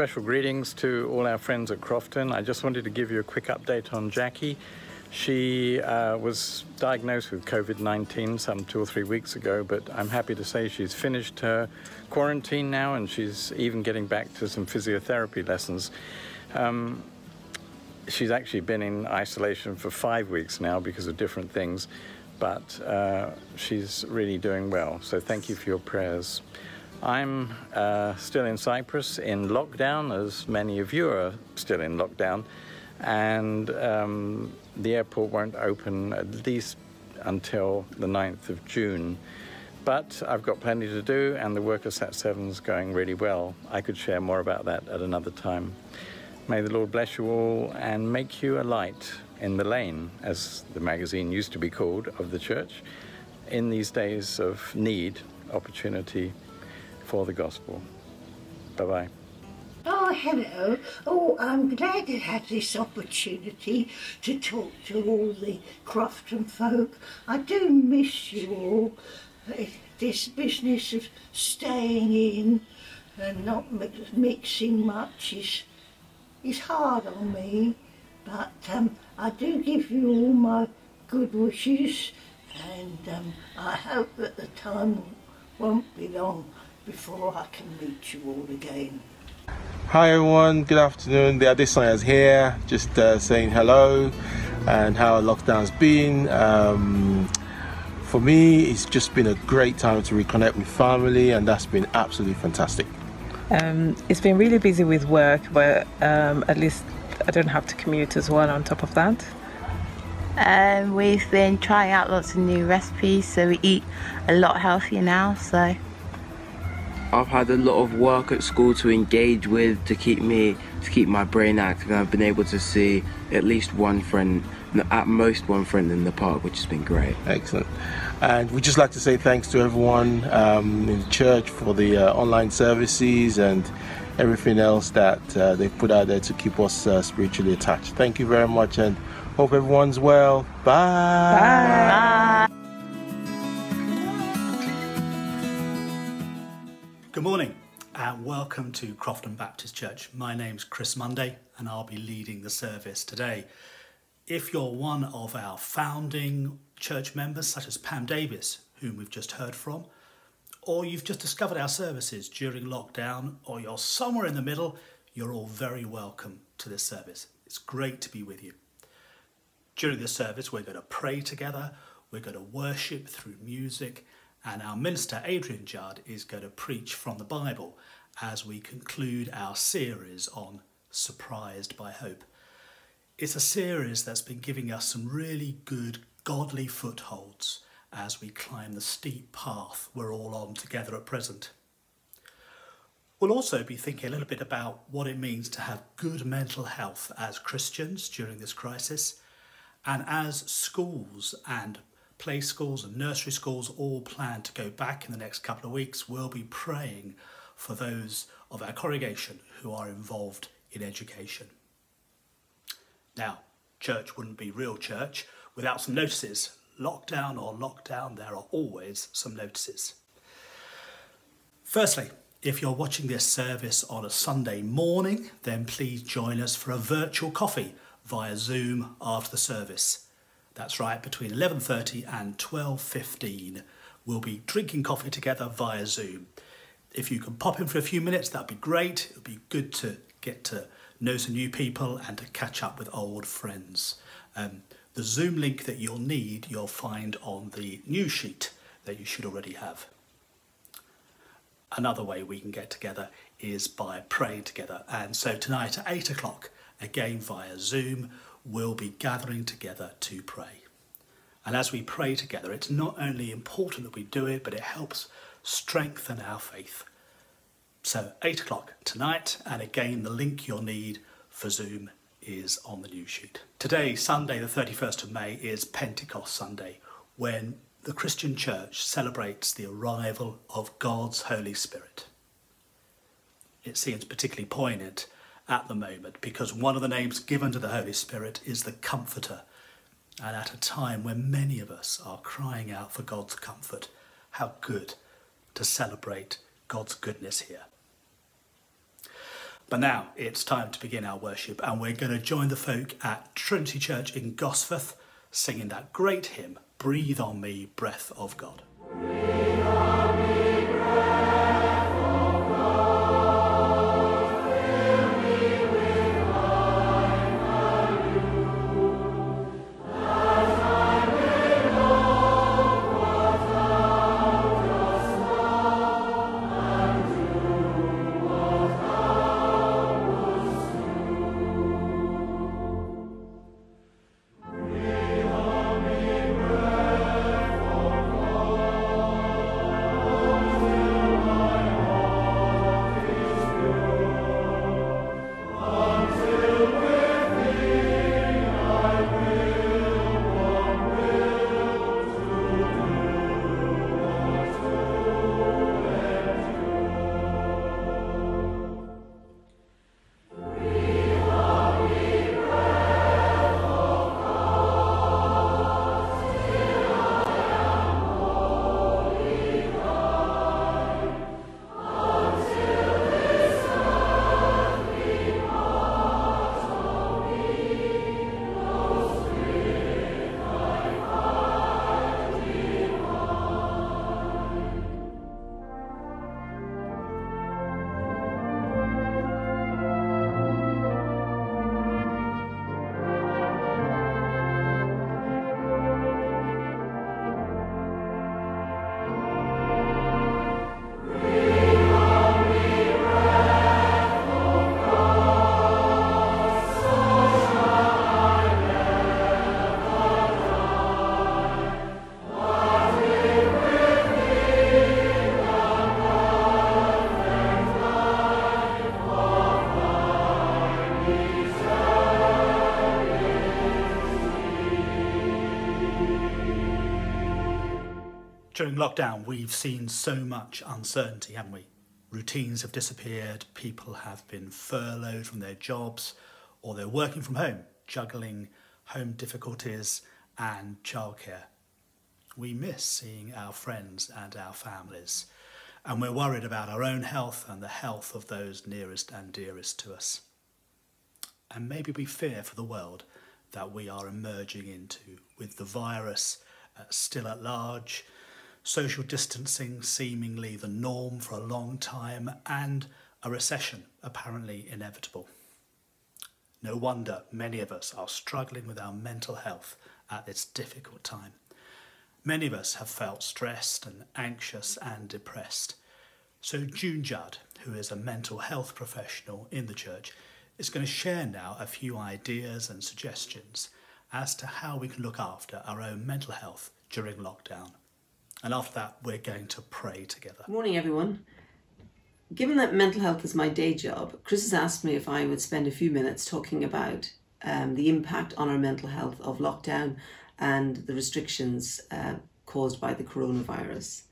special greetings to all our friends at Crofton. I just wanted to give you a quick update on Jackie. She uh, was diagnosed with COVID 19 some two or three weeks ago, but I'm happy to say she's finished her quarantine now and she's even getting back to some physiotherapy lessons. Um, she's actually been in isolation for five weeks now because of different things, but uh, she's really doing well. So thank you for your prayers. I'm uh, still in Cyprus in lockdown, as many of you are still in lockdown, and um, the airport won't open at least until the 9th of June. But I've got plenty to do, and the work of Sat 7 is going really well. I could share more about that at another time. May the Lord bless you all and make you a light in the lane, as the magazine used to be called, of the church, in these days of need, opportunity for the gospel. Bye bye. Oh, hello. Oh, I'm glad to have this opportunity to talk to all the Crofton folk. I do miss you all. This business of staying in and not mixing much is, is hard on me. But um, I do give you all my good wishes and um, I hope that the time won't be long before I can meet you all again. Hi everyone, good afternoon. The Adesanya is here, just uh, saying hello and how lockdown's been. Um, for me, it's just been a great time to reconnect with family, and that's been absolutely fantastic. Um, it's been really busy with work, but um, at least I don't have to commute as well on top of that. Um, we've been trying out lots of new recipes, so we eat a lot healthier now. So I've had a lot of work at school to engage with to keep me to keep my brain active and I've been able to see at least one friend at most one friend in the park which has been great. Excellent. And we'd just like to say thanks to everyone um, in the church for the uh, online services and everything else that uh, they've put out there to keep us uh, spiritually attached. Thank you very much and hope everyone's well. Bye, bye. bye. Good morning and welcome to Crofton Baptist Church. My name's Chris Munday and I'll be leading the service today. If you're one of our founding church members, such as Pam Davis, whom we've just heard from, or you've just discovered our services during lockdown, or you're somewhere in the middle, you're all very welcome to this service. It's great to be with you. During this service, we're going to pray together, we're going to worship through music, and our minister, Adrian Judd, is going to preach from the Bible as we conclude our series on Surprised by Hope. It's a series that's been giving us some really good godly footholds as we climb the steep path we're all on together at present. We'll also be thinking a little bit about what it means to have good mental health as Christians during this crisis and as schools and play schools and nursery schools all plan to go back in the next couple of weeks, we'll be praying for those of our congregation who are involved in education. Now, church wouldn't be real church without some notices. Lockdown or lockdown, there are always some notices. Firstly, if you're watching this service on a Sunday morning, then please join us for a virtual coffee via Zoom after the service. That's right, between 11.30 and 12.15 we'll be drinking coffee together via Zoom. If you can pop in for a few minutes, that'd be great. It'd be good to get to know some new people and to catch up with old friends. Um, the Zoom link that you'll need, you'll find on the news sheet that you should already have. Another way we can get together is by praying together. And so tonight at 8 o'clock, again via Zoom, will be gathering together to pray. And as we pray together, it's not only important that we do it, but it helps strengthen our faith. So, 8 o'clock tonight, and again, the link you'll need for Zoom is on the news sheet. Today, Sunday, the 31st of May, is Pentecost Sunday, when the Christian Church celebrates the arrival of God's Holy Spirit. It seems particularly poignant at the moment because one of the names given to the Holy Spirit is the Comforter. And at a time when many of us are crying out for God's comfort, how good to celebrate God's goodness here. But now it's time to begin our worship, and we're going to join the folk at Trinity Church in Gosforth singing that great hymn, Breathe on Me, Breath of God. Lockdown, we've seen so much uncertainty, haven't we? Routines have disappeared, people have been furloughed from their jobs, or they're working from home, juggling home difficulties and childcare. We miss seeing our friends and our families, and we're worried about our own health and the health of those nearest and dearest to us. And maybe we fear for the world that we are emerging into with the virus uh, still at large social distancing seemingly the norm for a long time, and a recession apparently inevitable. No wonder many of us are struggling with our mental health at this difficult time. Many of us have felt stressed and anxious and depressed. So, June Judd, who is a mental health professional in the church, is going to share now a few ideas and suggestions as to how we can look after our own mental health during lockdown. And after that, we're going to pray together. Morning, everyone. Given that mental health is my day job, Chris has asked me if I would spend a few minutes talking about um, the impact on our mental health of lockdown and the restrictions uh, caused by the coronavirus.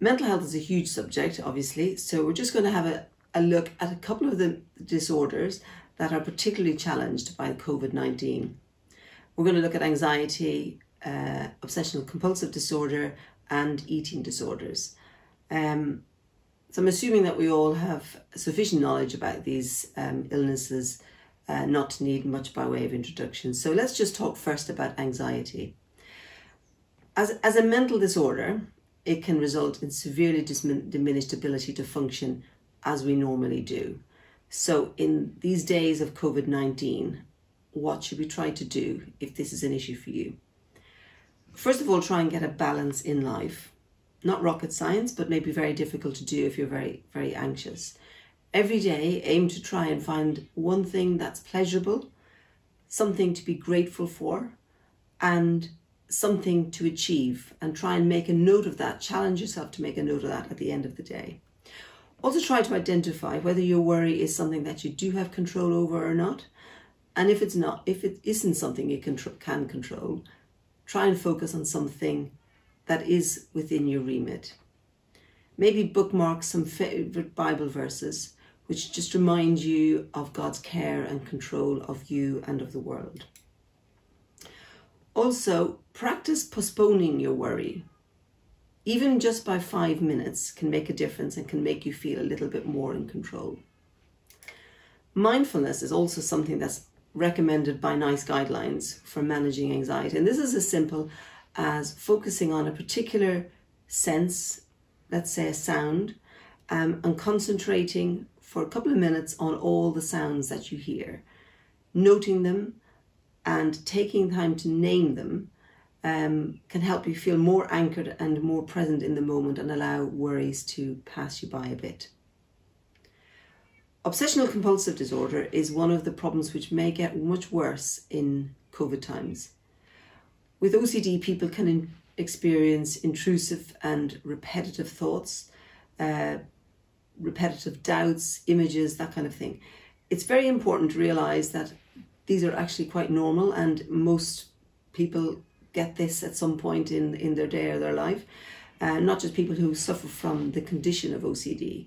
Mental health is a huge subject, obviously, so we're just going to have a, a look at a couple of the disorders that are particularly challenged by COVID 19. We're going to look at anxiety, uh, obsessional compulsive disorder and eating disorders. Um, so I'm assuming that we all have sufficient knowledge about these um, illnesses uh, not to need much by way of introduction. So let's just talk first about anxiety. As, as a mental disorder, it can result in severely diminished ability to function as we normally do. So in these days of COVID-19, what should we try to do if this is an issue for you? First of all, try and get a balance in life. Not rocket science, but maybe very difficult to do if you're very, very anxious. Every day, aim to try and find one thing that's pleasurable, something to be grateful for, and something to achieve. And try and make a note of that. Challenge yourself to make a note of that at the end of the day. Also, try to identify whether your worry is something that you do have control over or not. And if it's not, if it isn't something you can, can control, try and focus on something that is within your remit. Maybe bookmark some favorite Bible verses which just remind you of God's care and control of you and of the world. Also, practice postponing your worry. Even just by five minutes can make a difference and can make you feel a little bit more in control. Mindfulness is also something that's recommended by NICE guidelines for managing anxiety. And this is as simple as focusing on a particular sense, let's say a sound, um, and concentrating for a couple of minutes on all the sounds that you hear, noting them and taking time to name them um, can help you feel more anchored and more present in the moment and allow worries to pass you by a bit. Obsessional compulsive disorder is one of the problems which may get much worse in COVID times. With OCD, people can in- experience intrusive and repetitive thoughts, uh, repetitive doubts, images, that kind of thing. It's very important to realize that these are actually quite normal, and most people get this at some point in, in their day or their life, uh, not just people who suffer from the condition of OCD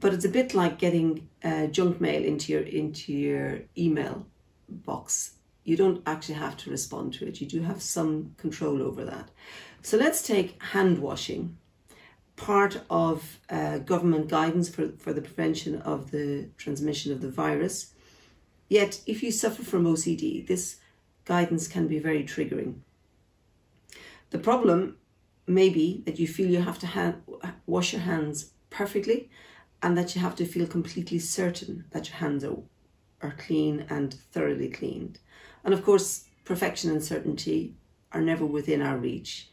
but it's a bit like getting uh, junk mail into your into your email box. You don't actually have to respond to it. You do have some control over that. So let's take hand washing part of uh, government guidance for, for the prevention of the transmission of the virus. Yet if you suffer from ocd this guidance can be very triggering. The problem may be that you feel you have to hand, wash your hands perfectly and that you have to feel completely certain that your hands are, are clean and thoroughly cleaned. And of course, perfection and certainty are never within our reach.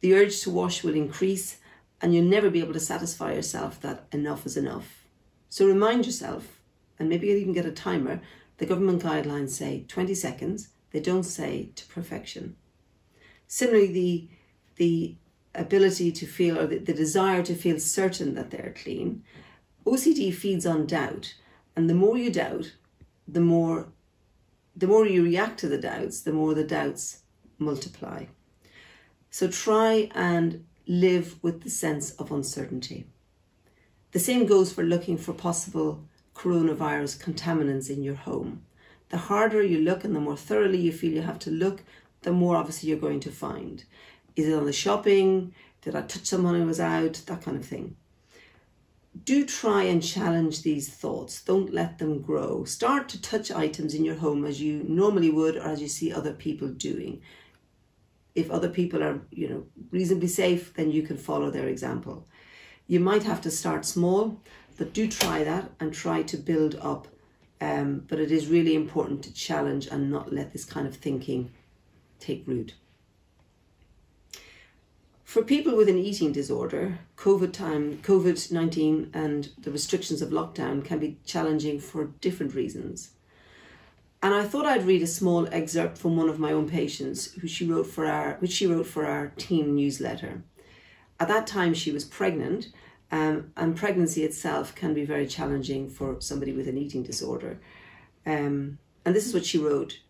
The urge to wash will increase, and you'll never be able to satisfy yourself that enough is enough. So remind yourself, and maybe you'll even get a timer. The government guidelines say 20 seconds, they don't say to perfection. Similarly, the, the ability to feel or the, the desire to feel certain that they're clean OCD feeds on doubt, and the more you doubt, the more the more you react to the doubts, the more the doubts multiply. So try and live with the sense of uncertainty. The same goes for looking for possible coronavirus contaminants in your home. The harder you look and the more thoroughly you feel you have to look, the more obviously you're going to find. Is it on the shopping? Did I touch someone who was out? That kind of thing do try and challenge these thoughts. Don't let them grow. Start to touch items in your home as you normally would or as you see other people doing. If other people are, you know, reasonably safe, then you can follow their example. You might have to start small, but do try that and try to build up. Um, but it is really important to challenge and not let this kind of thinking take root. For people with an eating disorder, COVID time, COVID 19 and the restrictions of lockdown can be challenging for different reasons. And I thought I'd read a small excerpt from one of my own patients who she wrote for our which she wrote for our team newsletter. At that time she was pregnant, um, and pregnancy itself can be very challenging for somebody with an eating disorder. Um, and this is what she wrote.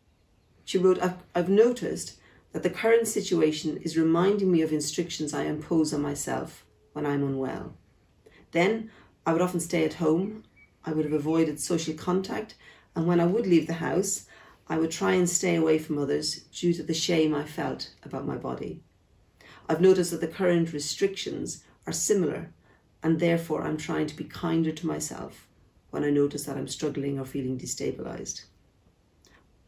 She wrote, I've, I've noticed that the current situation is reminding me of instructions I impose on myself when I'm unwell. Then I would often stay at home, I would have avoided social contact, and when I would leave the house, I would try and stay away from others due to the shame I felt about my body. I've noticed that the current restrictions are similar, and therefore I'm trying to be kinder to myself when I notice that I'm struggling or feeling destabilized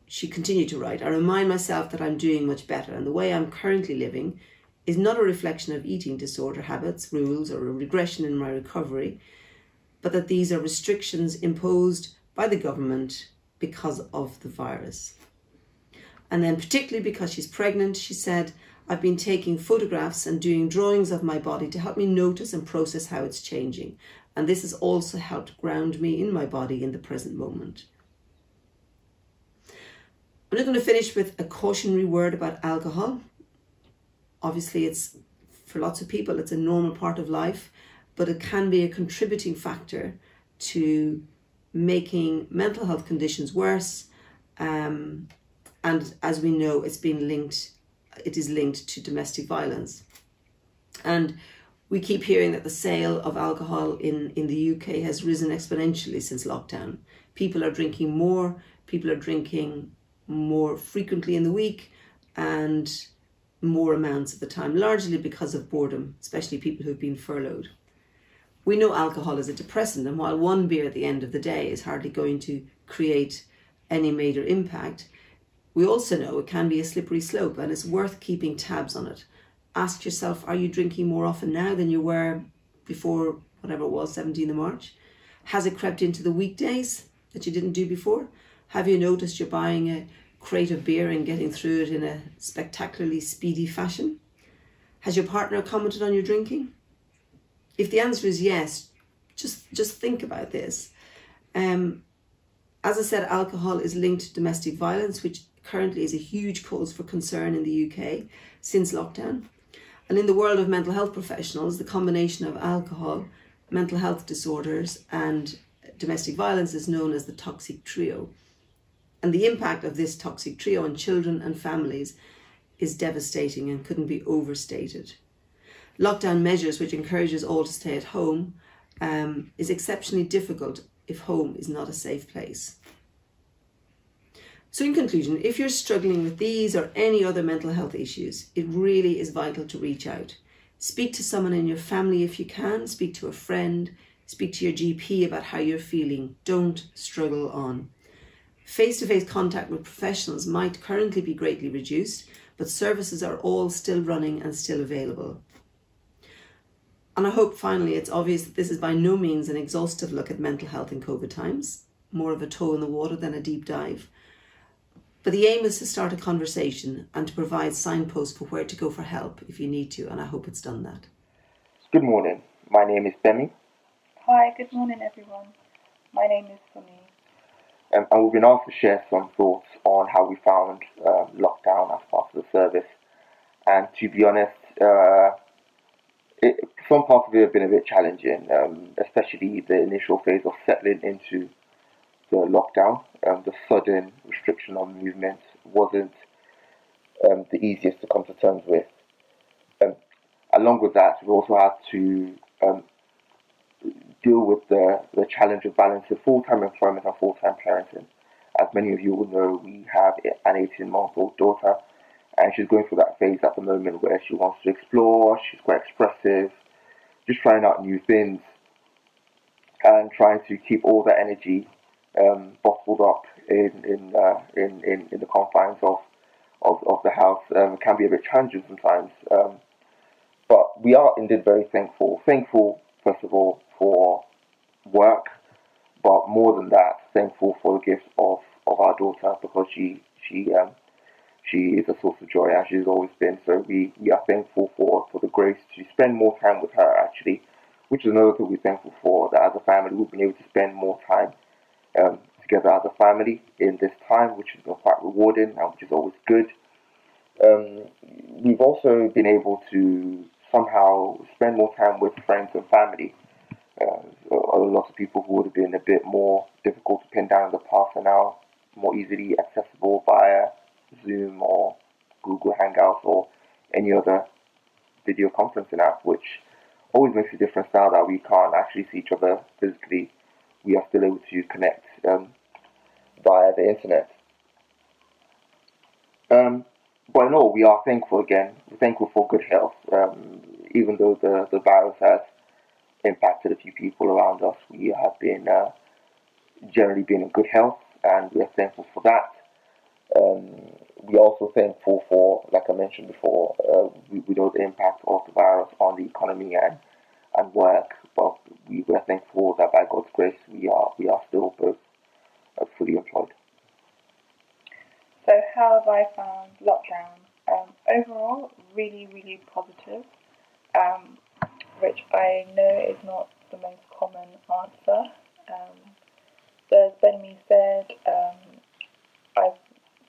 she continued to write, I remind myself that I'm doing much better, and the way I'm currently living is not a reflection of eating disorder habits, rules, or a regression in my recovery, but that these are restrictions imposed by the government because of the virus. And then, particularly because she's pregnant, she said, I've been taking photographs and doing drawings of my body to help me notice and process how it's changing. And this has also helped ground me in my body in the present moment. I'm just going to finish with a cautionary word about alcohol. Obviously, it's for lots of people, it's a normal part of life, but it can be a contributing factor to making mental health conditions worse. Um, and as we know, it's been linked, it is linked to domestic violence. And we keep hearing that the sale of alcohol in, in the UK has risen exponentially since lockdown. People are drinking more, people are drinking more frequently in the week and more amounts at the time, largely because of boredom, especially people who've been furloughed. We know alcohol is a depressant, and while one beer at the end of the day is hardly going to create any major impact, we also know it can be a slippery slope and it's worth keeping tabs on it. Ask yourself are you drinking more often now than you were before whatever it was, 17th of March? Has it crept into the weekdays that you didn't do before? Have you noticed you're buying a crate of beer and getting through it in a spectacularly speedy fashion? Has your partner commented on your drinking? If the answer is yes, just just think about this. Um, as I said, alcohol is linked to domestic violence, which currently is a huge cause for concern in the UK since lockdown. And in the world of mental health professionals, the combination of alcohol, mental health disorders, and domestic violence is known as the toxic trio. And the impact of this toxic trio on children and families is devastating and couldn't be overstated. Lockdown measures, which encourages all to stay at home, um, is exceptionally difficult if home is not a safe place. So, in conclusion, if you're struggling with these or any other mental health issues, it really is vital to reach out. Speak to someone in your family if you can, speak to a friend, speak to your GP about how you're feeling. Don't struggle on. Face to face contact with professionals might currently be greatly reduced, but services are all still running and still available. And I hope finally it's obvious that this is by no means an exhaustive look at mental health in COVID times, more of a toe in the water than a deep dive. But the aim is to start a conversation and to provide signposts for where to go for help if you need to, and I hope it's done that. Good morning. My name is Bemi. Hi, good morning, everyone. My name is Sunny. Um, and we've been asked to share some thoughts on how we found uh, lockdown as part of the service. And to be honest, uh, it, some parts of it have been a bit challenging, um, especially the initial phase of settling into the lockdown, um, the sudden restriction on movement wasn't um, the easiest to come to terms with. Um, along with that, we also had to deal with the, the challenge of balancing full-time employment and full-time parenting. As many of you will know, we have an 18-month-old daughter, and she's going through that phase at the moment where she wants to explore, she's quite expressive, just trying out new things, and trying to keep all that energy um, bottled up in in, uh, in in in the confines of of, of the house um, can be a bit challenging sometimes. Um, but we are indeed very thankful. Thankful, first of all, for work, but more than that, thankful for the gift of, of our daughter because she she um, she is a source of joy as she's always been. So we, we are thankful for, for the grace to spend more time with her actually, which is another thing we're thankful for that as a family we've been able to spend more time um, together as a family in this time, which has been quite rewarding and which is always good. Um, we've also been able to somehow spend more time with friends and family. A lot of people who would have been a bit more difficult to pin down in the past are now more easily accessible via Zoom or Google Hangouts or any other video conferencing app, which always makes a difference now that we can't actually see each other physically we are still able to connect um, via the internet. Um, but in all, we are thankful again. We're thankful for good health, um, even though the, the virus has impacted a few people around us. We have been uh, generally been in good health, and we are thankful for that. Um, we are also thankful for, like I mentioned before, uh, we, we know the impact of the virus on the economy and and work, but we were thankful that by God's grace we are we are still both uh, fully employed. So how have I found lockdown? Um, overall, really, really positive, um, which I know is not the most common answer. Um, so as Benmi said, um, I've,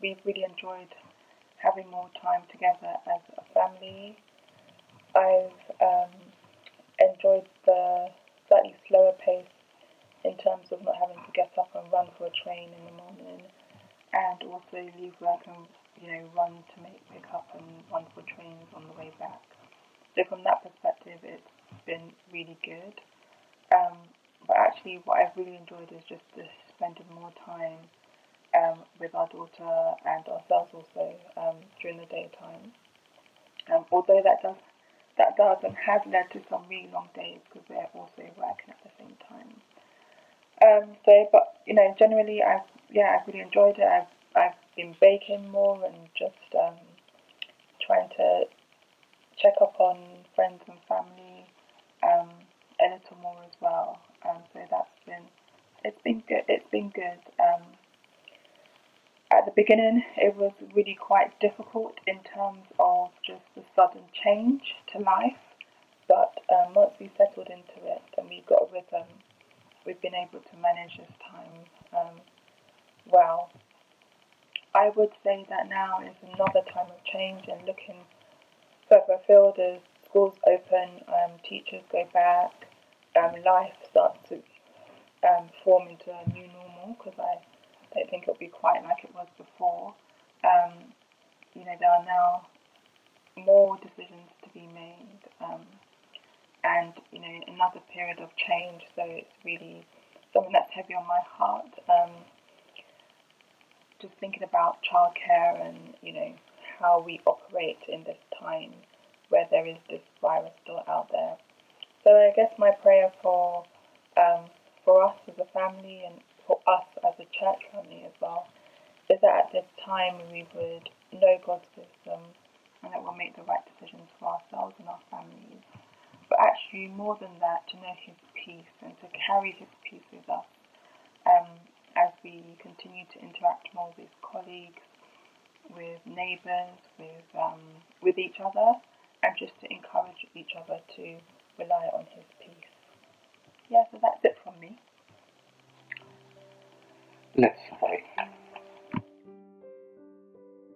we've really enjoyed having more time together as a family. I've um, enjoyed the slightly slower pace in terms of not having to get up and run for a train in the morning and also leave work and you know run to make pick up and run for trains on the way back. So from that perspective, it's been really good. Um, but actually, what I've really enjoyed is just spending more time um, with our daughter and ourselves also um, during the daytime. Um, although that does that does and has led to some really long days because we're also working at the same time. Um, so, but you know, generally, I've yeah, I've really enjoyed it. I've I've been baking more and just um, trying to check up on friends and family um, a little more as well. Um, so that's been it's been good. It's been good. Um, at the beginning, it was really quite difficult in terms of just the sudden change to life. But um, once we settled into it and we got a rhythm, we've been able to manage this time um, well. I would say that now is another time of change and looking further afield as schools open, um, teachers go back, um, life starts to um, form into a new normal because I don't think it'll be quite like it was before. Um, you know, there are now more decisions to be made, um, and you know, another period of change. So it's really something that's heavy on my heart. Um, just thinking about childcare and you know how we operate in this time where there is this virus still out there. So I guess my prayer for um, for us as a family and for us as a church family as well is that at this time we would know God's wisdom and that we'll make the right decisions for ourselves and our families. But actually, more than that, to know His peace and to carry His peace with us um, as we continue to interact more with colleagues, with neighbours, with um, with each other, and just to encourage each other to rely on His peace. Yeah, so that's it from me. Let's pray.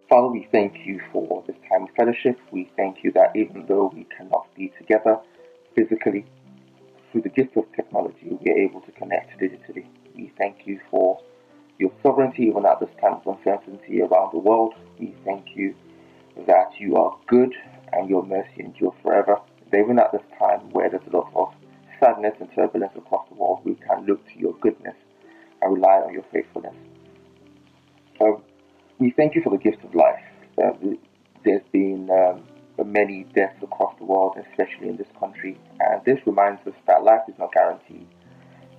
Father, we thank you for this time of fellowship. We thank you that even though we cannot be together physically, through the gift of technology, we are able to connect digitally. We thank you for your sovereignty even at this time of uncertainty around the world. We thank you that you are good and your mercy endure forever. Even at this time where there's a lot of sadness and turbulence across the world, we can look to your goodness and rely on your faithfulness. Um, we thank you for the gift of life. Uh, there's been um, many deaths across the world, especially in this country, and this reminds us that life is not guaranteed,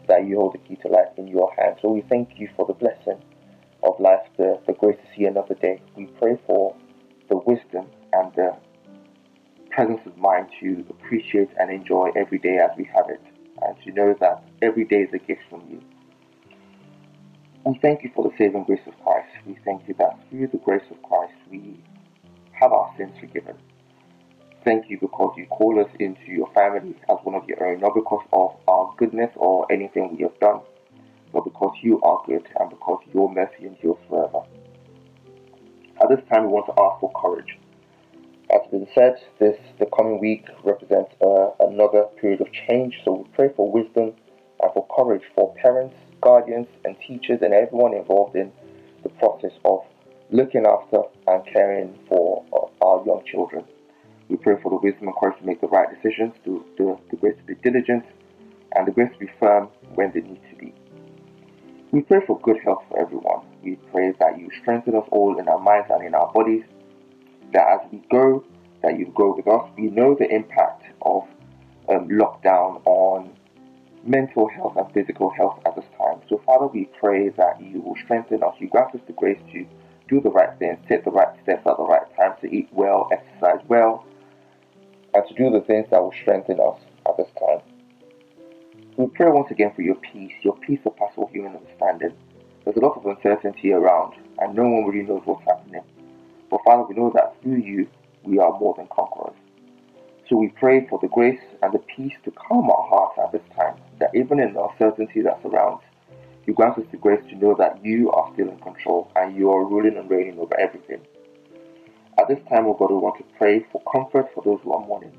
that you hold the key to life in your hands. So we thank you for the blessing of life, the, the grace to see another day. We pray for the wisdom and the presence of mind to appreciate and enjoy every day as we have it, and to know that every day is a gift from you. We thank you for the saving grace of Christ. We thank you that through the grace of Christ we have our sins forgiven. Thank you because you call us into your family as one of your own, not because of our goodness or anything we have done, but because you are good and because your mercy endures forever. At this time, we want to ask for courage. As been said, this the coming week represents uh, another period of change, so we pray for wisdom and for courage for parents, guardians, and teachers, and everyone involved in the process of looking after and caring for uh, our young children. We pray for the wisdom and courage to make the right decisions, to, to the grace to be diligent, and the grace to be firm when they need to be. We pray for good health for everyone. We pray that you strengthen us all in our minds and in our bodies, that as we go, that you go with us. We know the impact of um, lockdown on mental health and physical health at this time. So, Father, we pray that you will strengthen us. You grant us the grace to do the right things, take the right steps at the right time, to eat well, exercise well, and to do the things that will strengthen us at this time. We pray once again for your peace, your peace of all human understanding. There's a lot of uncertainty around, and no one really knows what's happening. But Father, we know that through you, we are more than conquerors. So we pray for the grace and the peace to calm our hearts at this time, that even in the uncertainty that surrounds, you grant us the grace to know that you are still in control and you are ruling and reigning over everything. At this time, O God, we want to pray for comfort for those who are mourning.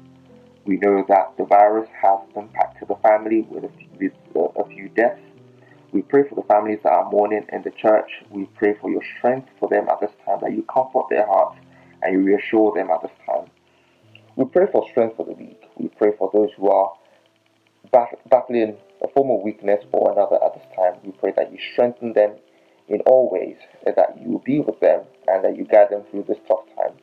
We know that the virus has impacted the family with a few, with, a few deaths. We pray for the families that are mourning in the church. We pray for your strength for them at this time, that you comfort their hearts and you reassure them at this time. We pray for strength for the weak. We pray for those who are battling a form of weakness or another at this time. We pray that you strengthen them in all ways, that you be with them and that you guide them through this tough time.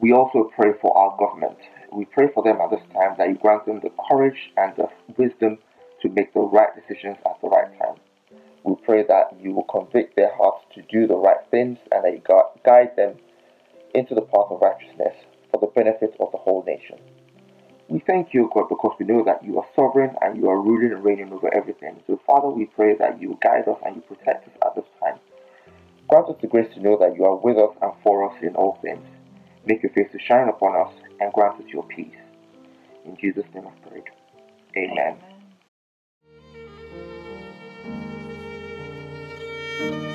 We also pray for our government. We pray for them at this time that you grant them the courage and the wisdom to make the right decisions at the right time. We pray that you will convict their hearts to do the right things and that you guide them into the path of righteousness for the benefit of the whole nation. We thank you, God, because we know that you are sovereign and you are ruling and reigning over everything. So, Father, we pray that you guide us and you protect us at this time. Grant us the grace to know that you are with us and for us in all things. Make your face to shine upon us and grant us your peace. In Jesus' name I pray. Amen. Holy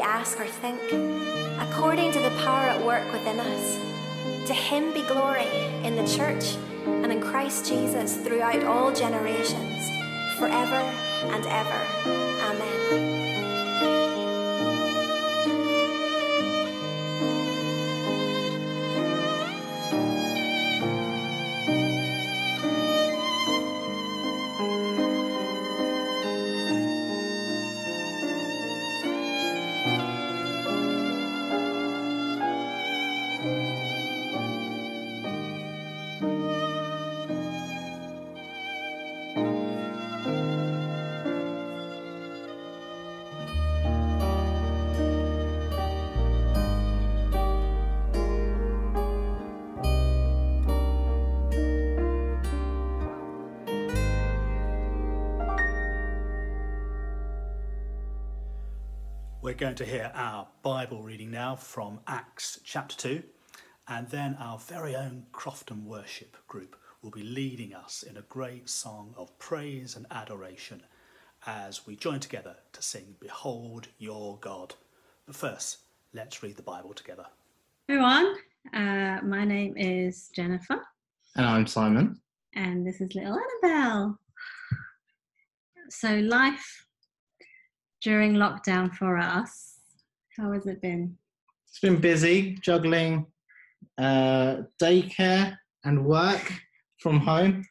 we ask or think, according to the power at work within us. To him be glory in the church and in Christ Jesus throughout all generations, forever and ever. Amen. Going to hear our Bible reading now from Acts chapter 2, and then our very own Crofton Worship group will be leading us in a great song of praise and adoration as we join together to sing Behold Your God. But first, let's read the Bible together. everyone. Uh, my name is Jennifer, And I'm Simon. and this is little Annabelle. So, life during lockdown for us, how has it been? It's been busy juggling uh, daycare and work from home.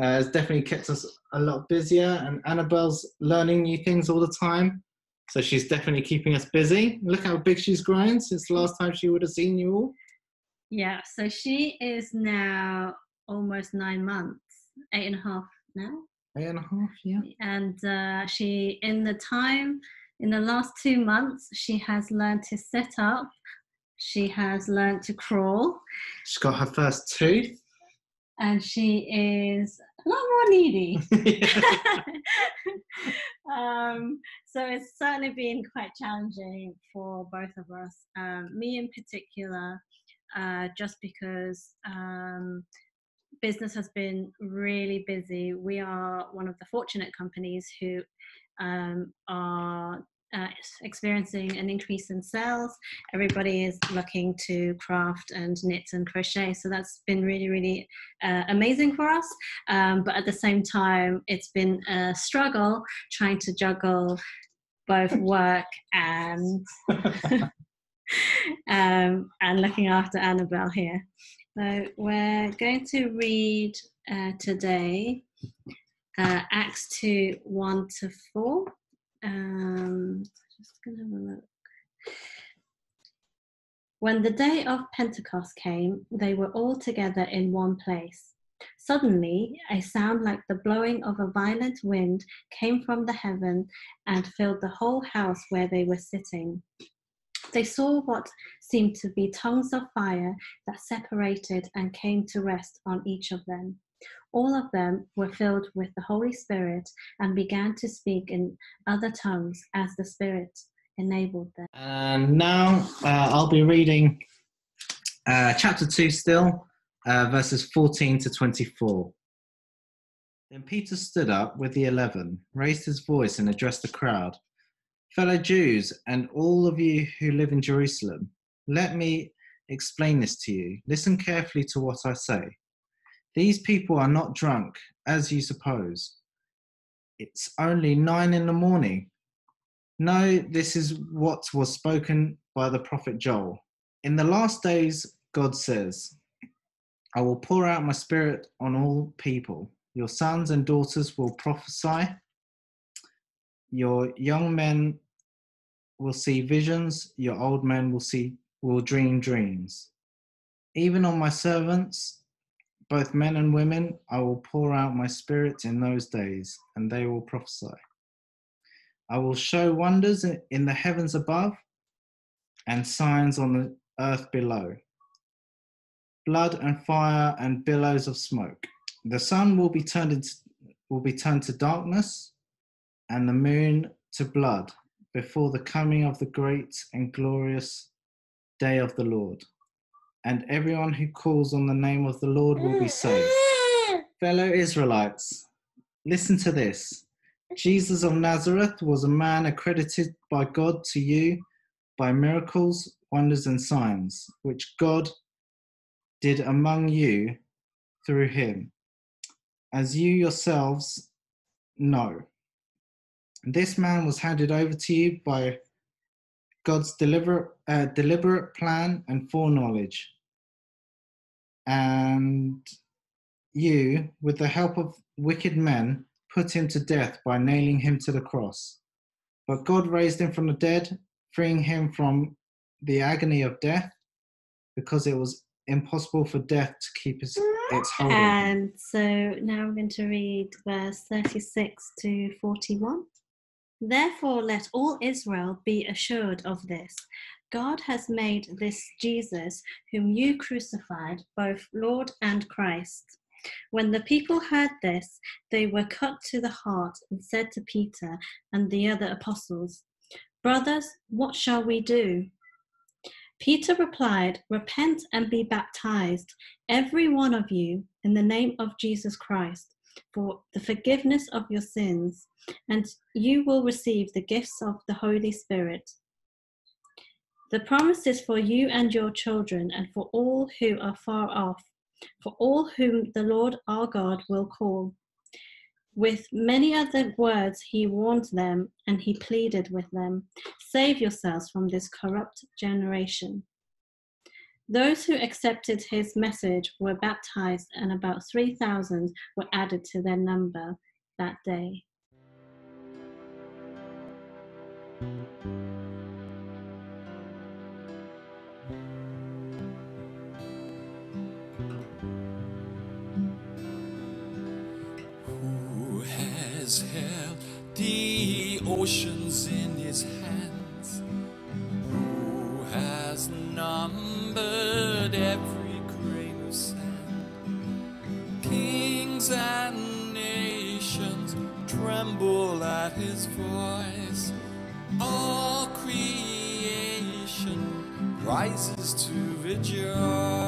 Uh, it's definitely kept us a lot busier, and Annabelle's learning new things all the time. So she's definitely keeping us busy. Look how big she's grown since the last time she would have seen you all. Yeah, so she is now almost nine months, eight and a half now. Eight and a half, yeah. And uh, she, in the time, in the last two months, she has learned to sit up, she has learned to crawl, She's got her first tooth. and she is a lot more needy. um, so it's certainly been quite challenging for both of us. Um, me in particular, uh, just because um, business has been really busy. We are one of the fortunate companies who um, are uh, experiencing an increase in sales. Everybody is looking to craft and knit and crochet, so that's been really, really uh, amazing for us. Um, but at the same time, it's been a struggle trying to juggle both work and um, and looking after Annabelle here. So we're going to read uh, today uh, Acts 2 1 to 4. Um, just gonna have a look. When the day of Pentecost came, they were all together in one place. Suddenly, a sound like the blowing of a violent wind came from the heaven and filled the whole house where they were sitting. They saw what seemed to be tongues of fire that separated and came to rest on each of them. All of them were filled with the Holy Spirit and began to speak in other tongues as the Spirit enabled them. And now uh, I'll be reading uh, chapter 2 still, uh, verses 14 to 24. Then Peter stood up with the eleven, raised his voice, and addressed the crowd Fellow Jews, and all of you who live in Jerusalem, let me explain this to you. Listen carefully to what I say. These people are not drunk, as you suppose. It's only nine in the morning. No, this is what was spoken by the prophet Joel. In the last days, God says, I will pour out my spirit on all people. Your sons and daughters will prophesy. Your young men will see visions. Your old men will see will dream dreams. Even on my servants, both men and women, I will pour out my spirit in those days, and they will prophesy. I will show wonders in- the heavens above and signs on the earth below blood and fire and billows of smoke. The sun will be turned into, will be turned to darkness and the moon to blood before the coming of the great and glorious day of the Lord. And everyone who calls on the name of the Lord will be saved. Fellow Israelites, listen to this. Jesus of Nazareth was a man accredited by God to you by miracles, wonders, and signs, which God did among you through him, as you yourselves know. This man was handed over to you by God's deliberate, uh, deliberate plan and foreknowledge. And you, with the help of wicked men, put him to death by nailing him to the cross. But God raised him from the dead, freeing him from the agony of death, because it was impossible for death to keep its, its hold. And so now I'm going to read verse 36 to 41. Therefore, let all Israel be assured of this God has made this Jesus, whom you crucified, both Lord and Christ. When the people heard this, they were cut to the heart and said to Peter and the other apostles, Brothers, what shall we do? Peter replied, Repent and be baptized, every one of you, in the name of Jesus Christ, for the forgiveness of your sins, and you will receive the gifts of the Holy Spirit. The promise is for you and your children, and for all who are far off, for all whom the Lord our God will call. With many other words, he warned them and he pleaded with them Save yourselves from this corrupt generation. Those who accepted his message were baptized, and about 3,000 were added to their number that day. Who has held the oceans in voice. All creation rises to rejoice.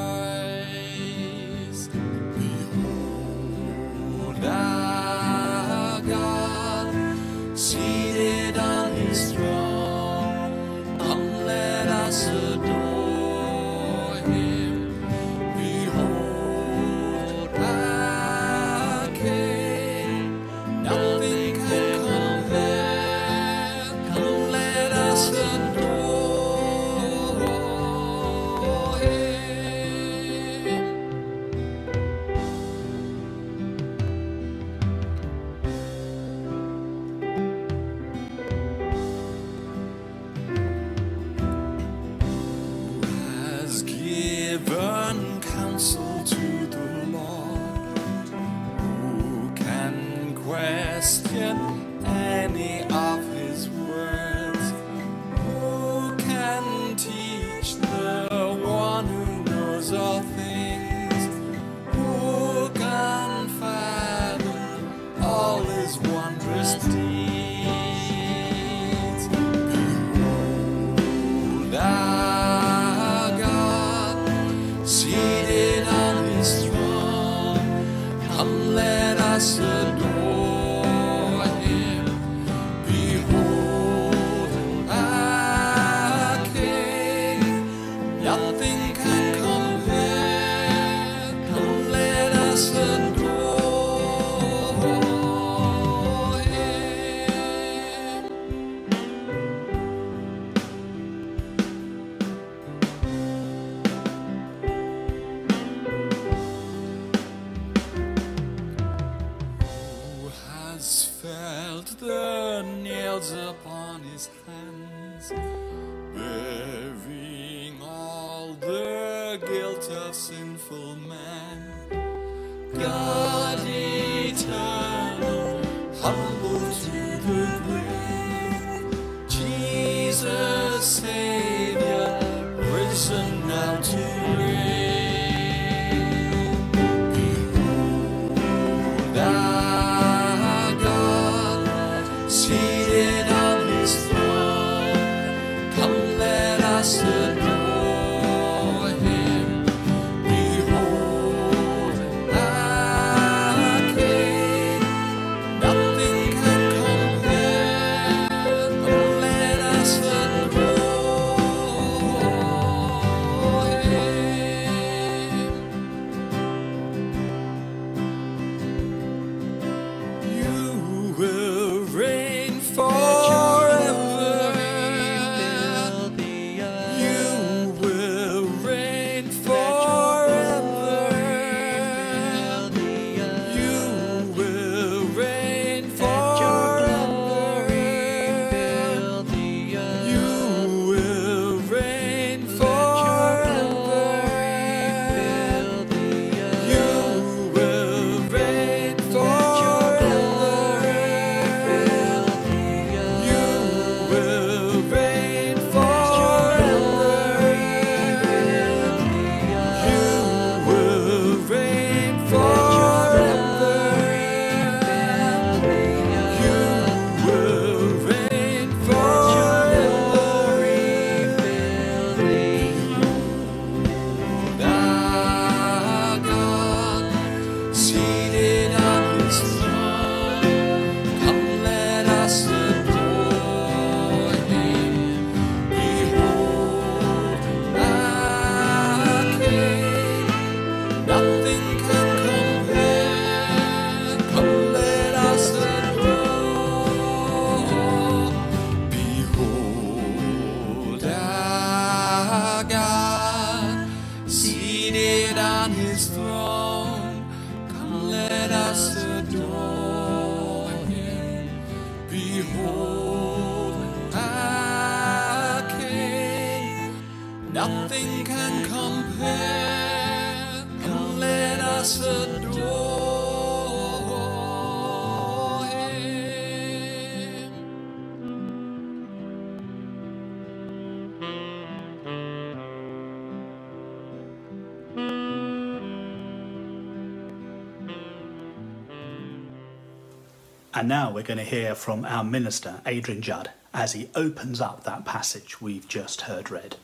And now we're going to hear from our minister, Adrian Judd, as he opens up that passage we've just heard read.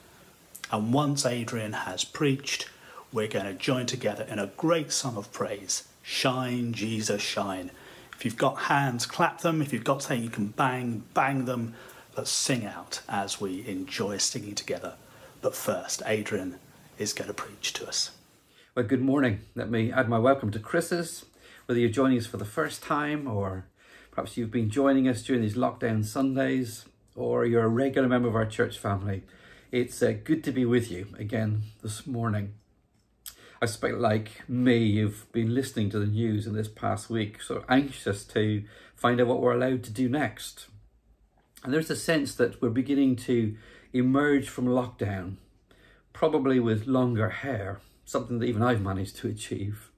And once Adrian has preached, we're going to join together in a great song of praise Shine, Jesus, shine. If you've got hands, clap them. If you've got something you can bang, bang them. Let's sing out as we enjoy singing together. But first, Adrian is going to preach to us. Well, good morning. Let me add my welcome to Chris's. Whether you're joining us for the first time or perhaps you've been joining us during these lockdown Sundays or you're a regular member of our church family, it's uh, good to be with you again this morning. I suspect, like me, you've been listening to the news in this past week, so anxious to find out what we're allowed to do next. And there's a sense that we're beginning to emerge from lockdown, probably with longer hair, something that even I've managed to achieve,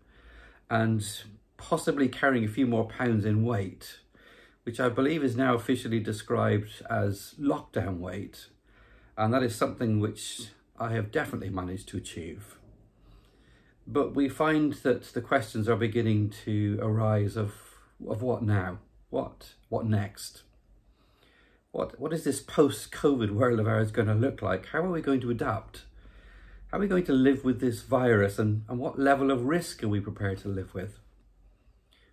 and possibly carrying a few more pounds in weight, which I believe is now officially described as lockdown weight. And that is something which I have definitely managed to achieve. But we find that the questions are beginning to arise of, of what now? What, what next? What, what is this post-COVID world of ours going to look like? How are we going to adapt? How are we going to live with this virus and, and what level of risk are we prepared to live with?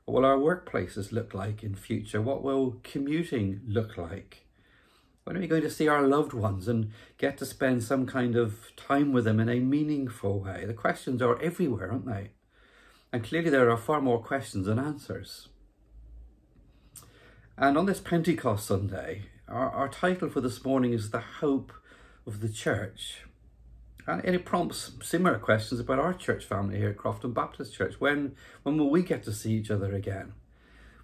What will our workplaces look like in future? What will commuting look like? When are we going to see our loved ones and get to spend some kind of time with them in a meaningful way? The questions are everywhere, aren't they? And clearly there are far more questions than answers. And on this Pentecost Sunday, our, our title for this morning is The Hope of the Church. And it prompts similar questions about our church family here at Crofton Baptist Church. When, when will we get to see each other again?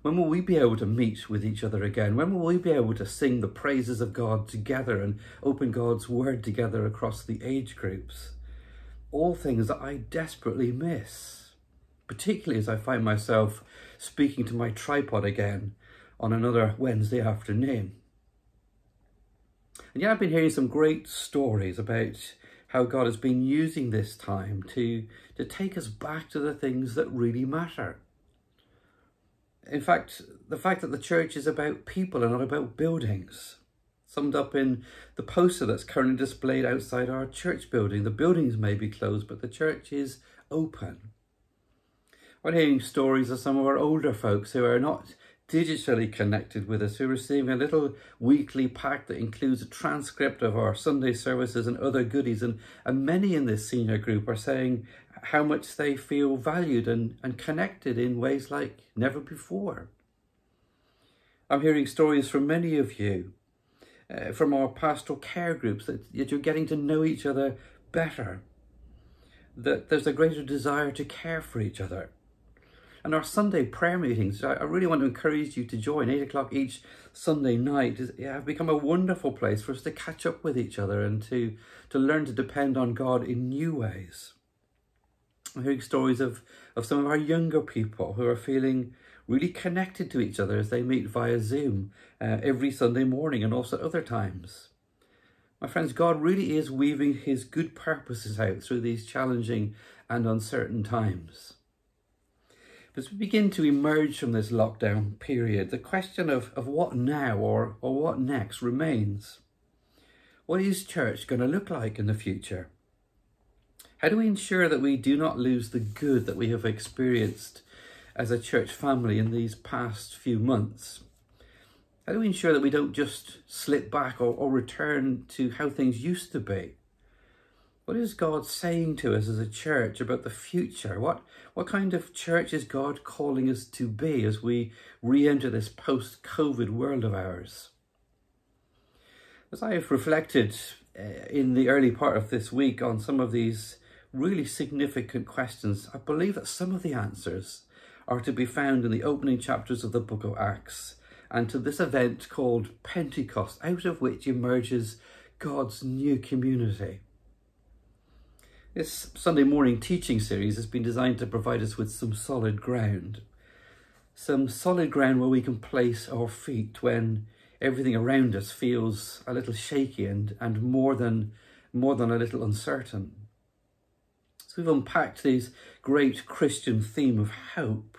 When will we be able to meet with each other again? When will we be able to sing the praises of God together and open God's word together across the age groups? All things that I desperately miss, particularly as I find myself speaking to my tripod again on another Wednesday afternoon. And yeah, I've been hearing some great stories about how God has been using this time to, to take us back to the things that really matter. In fact, the fact that the church is about people and not about buildings, summed up in the poster that's currently displayed outside our church building. The buildings may be closed, but the church is open. We're hearing stories of some of our older folks who are not digitally connected with us, who are receiving a little weekly pack that includes a transcript of our Sunday services and other goodies. And, and many in this senior group are saying how much they feel valued and, and connected in ways like never before. I'm hearing stories from many of you, uh, from our pastoral care groups, that, that you're getting to know each other better, that there's a greater desire to care for each other. And our Sunday prayer meetings, I really want to encourage you to join. 8 o'clock each Sunday night have become a wonderful place for us to catch up with each other and to, to learn to depend on God in new ways. I'm hearing stories of, of some of our younger people who are feeling really connected to each other as they meet via Zoom uh, every Sunday morning and also at other times. My friends, God really is weaving his good purposes out through these challenging and uncertain times. As we begin to emerge from this lockdown period, the question of, of what now or, or what next remains. What is church going to look like in the future? How do we ensure that we do not lose the good that we have experienced as a church family in these past few months? How do we ensure that we don't just slip back or, or return to how things used to be? What is God saying to us as a church about the future? What, what kind of church is God calling us to be as we re enter this post COVID world of ours? As I have reflected uh, in the early part of this week on some of these really significant questions, I believe that some of the answers are to be found in the opening chapters of the book of Acts and to this event called Pentecost, out of which emerges God's new community. This Sunday morning teaching series has been designed to provide us with some solid ground. Some solid ground where we can place our feet when everything around us feels a little shaky and, and more than more than a little uncertain. So we've unpacked this great Christian theme of hope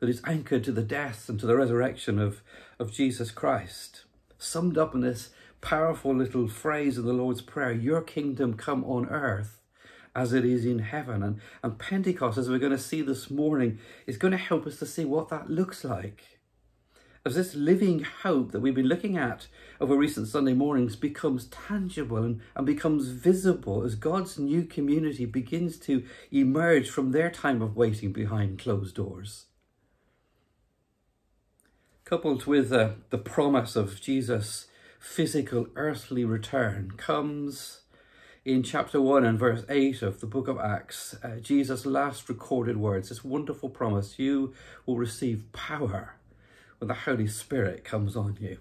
that is anchored to the death and to the resurrection of, of Jesus Christ, summed up in this powerful little phrase in the Lord's Prayer, your kingdom come on earth as it is in heaven. And, and Pentecost, as we're going to see this morning, is going to help us to see what that looks like. As this living hope that we've been looking at over recent Sunday mornings becomes tangible and, and becomes visible as God's new community begins to emerge from their time of waiting behind closed doors. Coupled with uh, the promise of Jesus' physical earthly return comes in chapter 1 and verse 8 of the book of Acts, uh, Jesus' last recorded words, this wonderful promise, you will receive power when the Holy Spirit comes on you.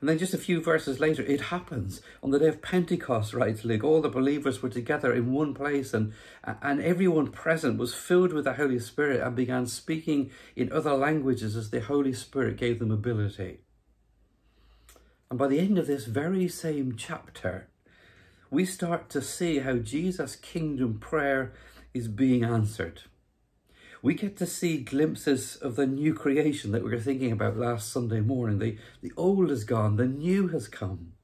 And then just a few verses later, it happens. On the day of Pentecost, writes Luke, all the believers were together in one place and, and everyone present was filled with the Holy Spirit and began speaking in other languages as the Holy Spirit gave them ability. And by the end of this very same chapter, we start to see how Jesus' kingdom prayer is being answered. We get to see glimpses of the new creation that we were thinking about last Sunday morning. The, the old is gone, the new has come.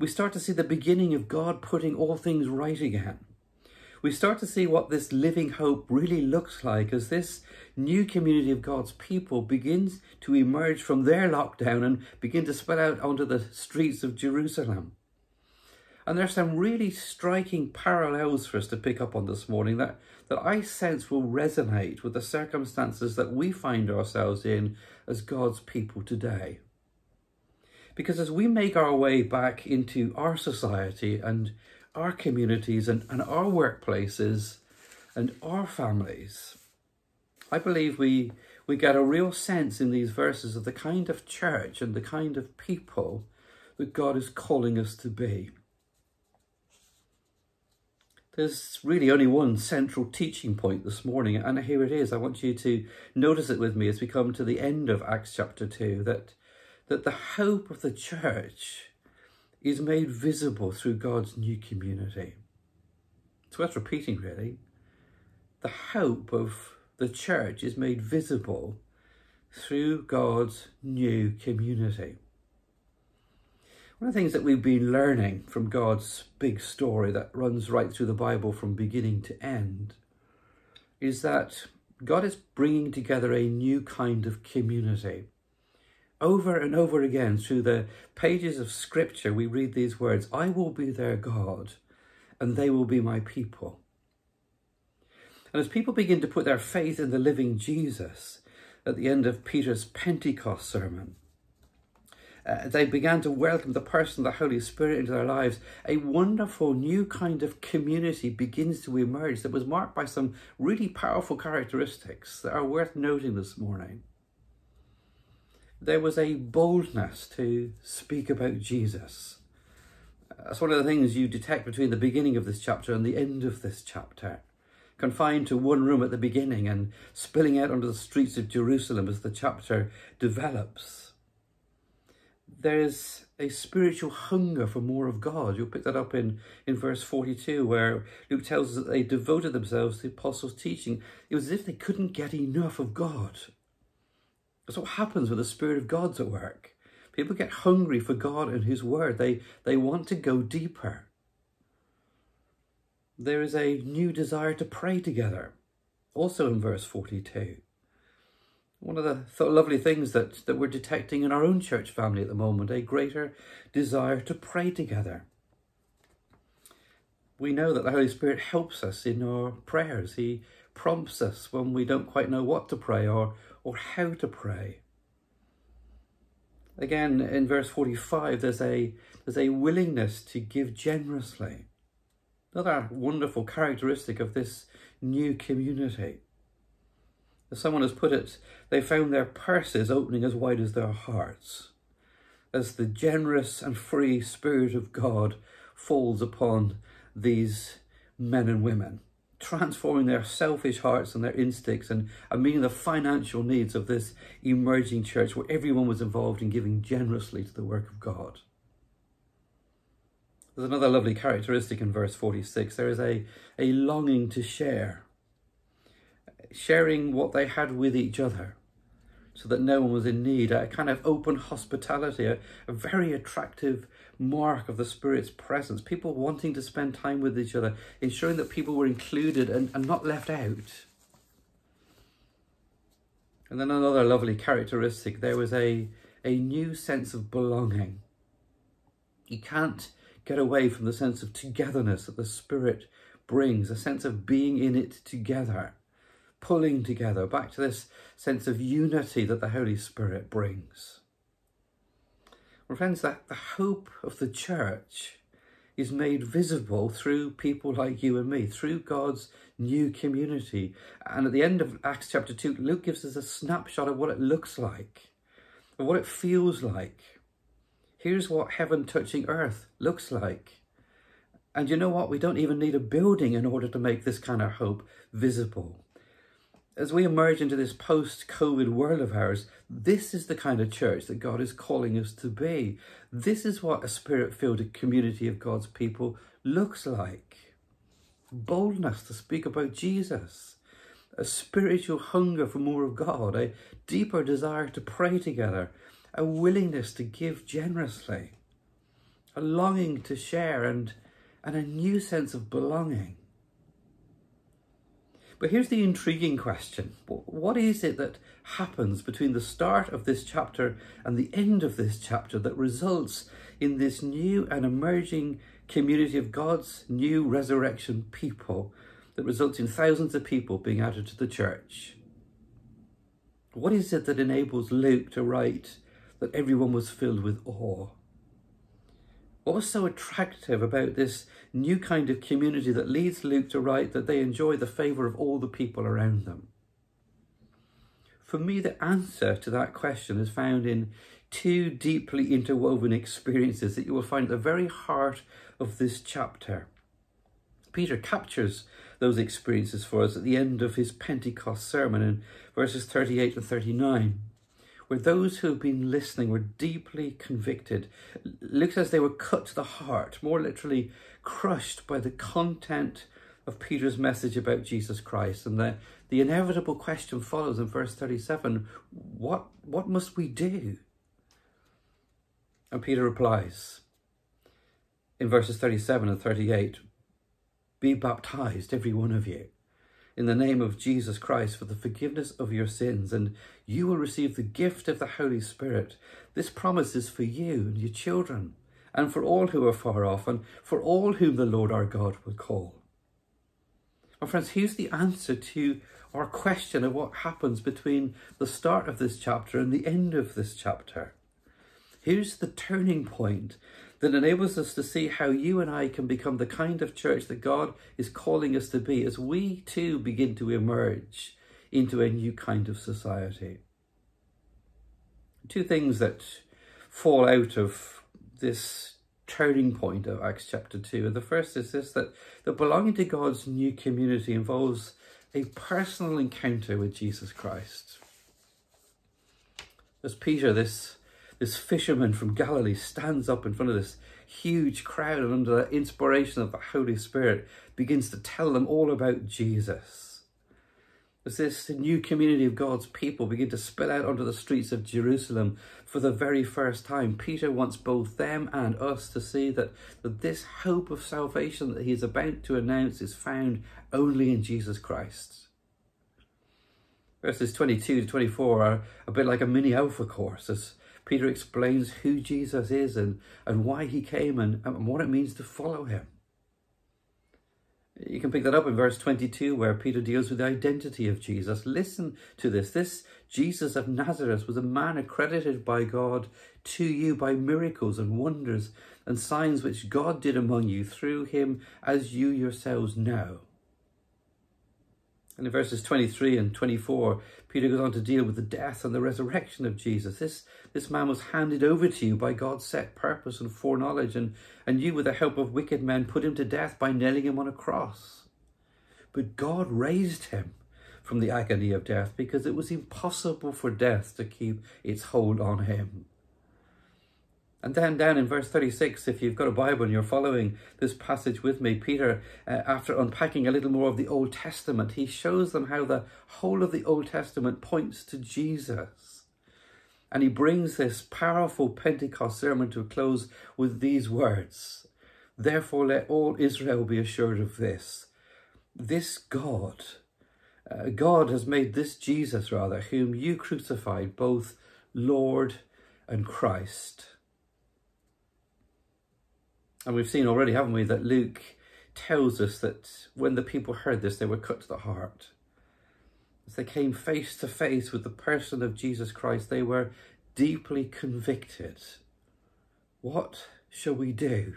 We start to see the beginning of God putting all things right again. We start to see what this living hope really looks like as this new community of God's people begins to emerge from their lockdown and begin to spread out onto the streets of Jerusalem. And there's some really striking parallels for us to pick up on this morning that, that I sense will resonate with the circumstances that we find ourselves in as God's people today. Because as we make our way back into our society and our communities and, and our workplaces and our families, I believe we, we get a real sense in these verses of the kind of church and the kind of people that God is calling us to be. There's really only one central teaching point this morning, and here it is. I want you to notice it with me as we come to the end of Acts chapter 2 that, that the hope of the church is made visible through God's new community. It's worth repeating, really. The hope of the church is made visible through God's new community. One of the things that we've been learning from God's big story that runs right through the Bible from beginning to end is that God is bringing together a new kind of community. Over and over again through the pages of scripture, we read these words, I will be their God and they will be my people. And as people begin to put their faith in the living Jesus at the end of Peter's Pentecost sermon, uh, they began to welcome the person of the Holy Spirit into their lives, a wonderful new kind of community begins to emerge that was marked by some really powerful characteristics that are worth noting this morning. There was a boldness to speak about Jesus. That's one of the things you detect between the beginning of this chapter and the end of this chapter. Confined to one room at the beginning and spilling out onto the streets of Jerusalem as the chapter develops there's a spiritual hunger for more of God. You'll pick that up in, in verse 42, where Luke tells us that they devoted themselves to the apostles' teaching. It was as if they couldn't get enough of God. That's what happens when the Spirit of God's at work. People get hungry for God and His Word. They, they want to go deeper. There is a new desire to pray together, also in verse 42 one of the th lovely things that, that we're detecting in our own church family at the moment, a greater desire to pray together. We know that the Holy Spirit helps us in our prayers. He prompts us when we don't quite know what to pray or, or how to pray. Again, in verse 45, there's a, there's a willingness to give generously. Another wonderful characteristic of this new community. As someone has put it, they found their purses opening as wide as their hearts, as the generous and free Spirit of God falls upon these men and women, transforming their selfish hearts and their instincts and, and meeting the financial needs of this emerging church where everyone was involved in giving generously to the work of God. There's another lovely characteristic in verse 46. There is a, a longing to share, sharing what they had with each other so that no one was in need, a kind of open hospitality, a, a very attractive mark of the Spirit's presence, people wanting to spend time with each other, ensuring that people were included and, and not left out. And then another lovely characteristic, there was a, a new sense of belonging. You can't get away from the sense of togetherness that the Spirit brings, a sense of being in it together, pulling together, back to this sense of unity that the Holy Spirit brings. Well, friends, that the hope of the church is made visible through people like you and me, through God's new community. And at the end of Acts chapter 2, Luke gives us a snapshot of what it looks like, what it feels like. Here's what heaven touching earth looks like. And you know what? We don't even need a building in order to make this kind of hope visible as we emerge into this post-COVID world of ours, this is the kind of church that God is calling us to be. This is what a spirit-filled community of God's people looks like. Boldness to speak about Jesus, a spiritual hunger for more of God, a deeper desire to pray together, a willingness to give generously, a longing to share and, and a new sense of belonging. But here's the intriguing question. What is it that happens between the start of this chapter and the end of this chapter that results in this new and emerging community of God's new resurrection people that results in thousands of people being added to the church? What is it that enables Luke to write that everyone was filled with awe? What was so attractive about this new kind of community that leads Luke to write that they enjoy the favour of all the people around them? For me, the answer to that question is found in two deeply interwoven experiences that you will find at the very heart of this chapter. Peter captures those experiences for us at the end of his Pentecost sermon in verses 38 and 39 where those who have been listening were deeply convicted, looked as they were cut to the heart, more literally crushed by the content of Peter's message about Jesus Christ. And the, the inevitable question follows in verse 37, what, what must we do? And Peter replies in verses 37 and 38, be baptized, every one of you, in the name of Jesus Christ for the forgiveness of your sins, and you will receive the gift of the Holy Spirit. This promise is for you and your children, and for all who are far off, and for all whom the Lord our God will call. My friends, here's the answer to our question of what happens between the start of this chapter and the end of this chapter. Here's the turning point that enables us to see how you and I can become the kind of church that God is calling us to be as we too begin to emerge into a new kind of society. Two things that fall out of this turning point of Acts chapter 2. And the first is this, that the belonging to God's new community involves a personal encounter with Jesus Christ. As Peter, this this fisherman from Galilee stands up in front of this huge crowd and under the inspiration of the Holy Spirit begins to tell them all about Jesus. As this new community of God's people begin to spill out onto the streets of Jerusalem for the very first time, Peter wants both them and us to see that, that this hope of salvation that he is about to announce is found only in Jesus Christ. Verses 22 to 24 are a bit like a mini alpha course as Peter explains who Jesus is and, and why he came and, and what it means to follow him. You can pick that up in verse 22 where Peter deals with the identity of Jesus. Listen to this. This Jesus of Nazareth was a man accredited by God to you by miracles and wonders and signs which God did among you through him as you yourselves know. And in verses 23 and 24, Peter goes on to deal with the death and the resurrection of Jesus. This, this man was handed over to you by God's set purpose and foreknowledge, and, and you, with the help of wicked men, put him to death by nailing him on a cross. But God raised him from the agony of death because it was impossible for death to keep its hold on him. And then down in verse 36, if you've got a Bible and you're following this passage with me, Peter, uh, after unpacking a little more of the Old Testament, he shows them how the whole of the Old Testament points to Jesus. And he brings this powerful Pentecost sermon to a close with these words. Therefore, let all Israel be assured of this. This God, uh, God has made this Jesus, rather, whom you crucified, both Lord and Christ. And we've seen already, haven't we, that Luke tells us that when the people heard this, they were cut to the heart. As they came face to face with the person of Jesus Christ, they were deeply convicted. What shall we do?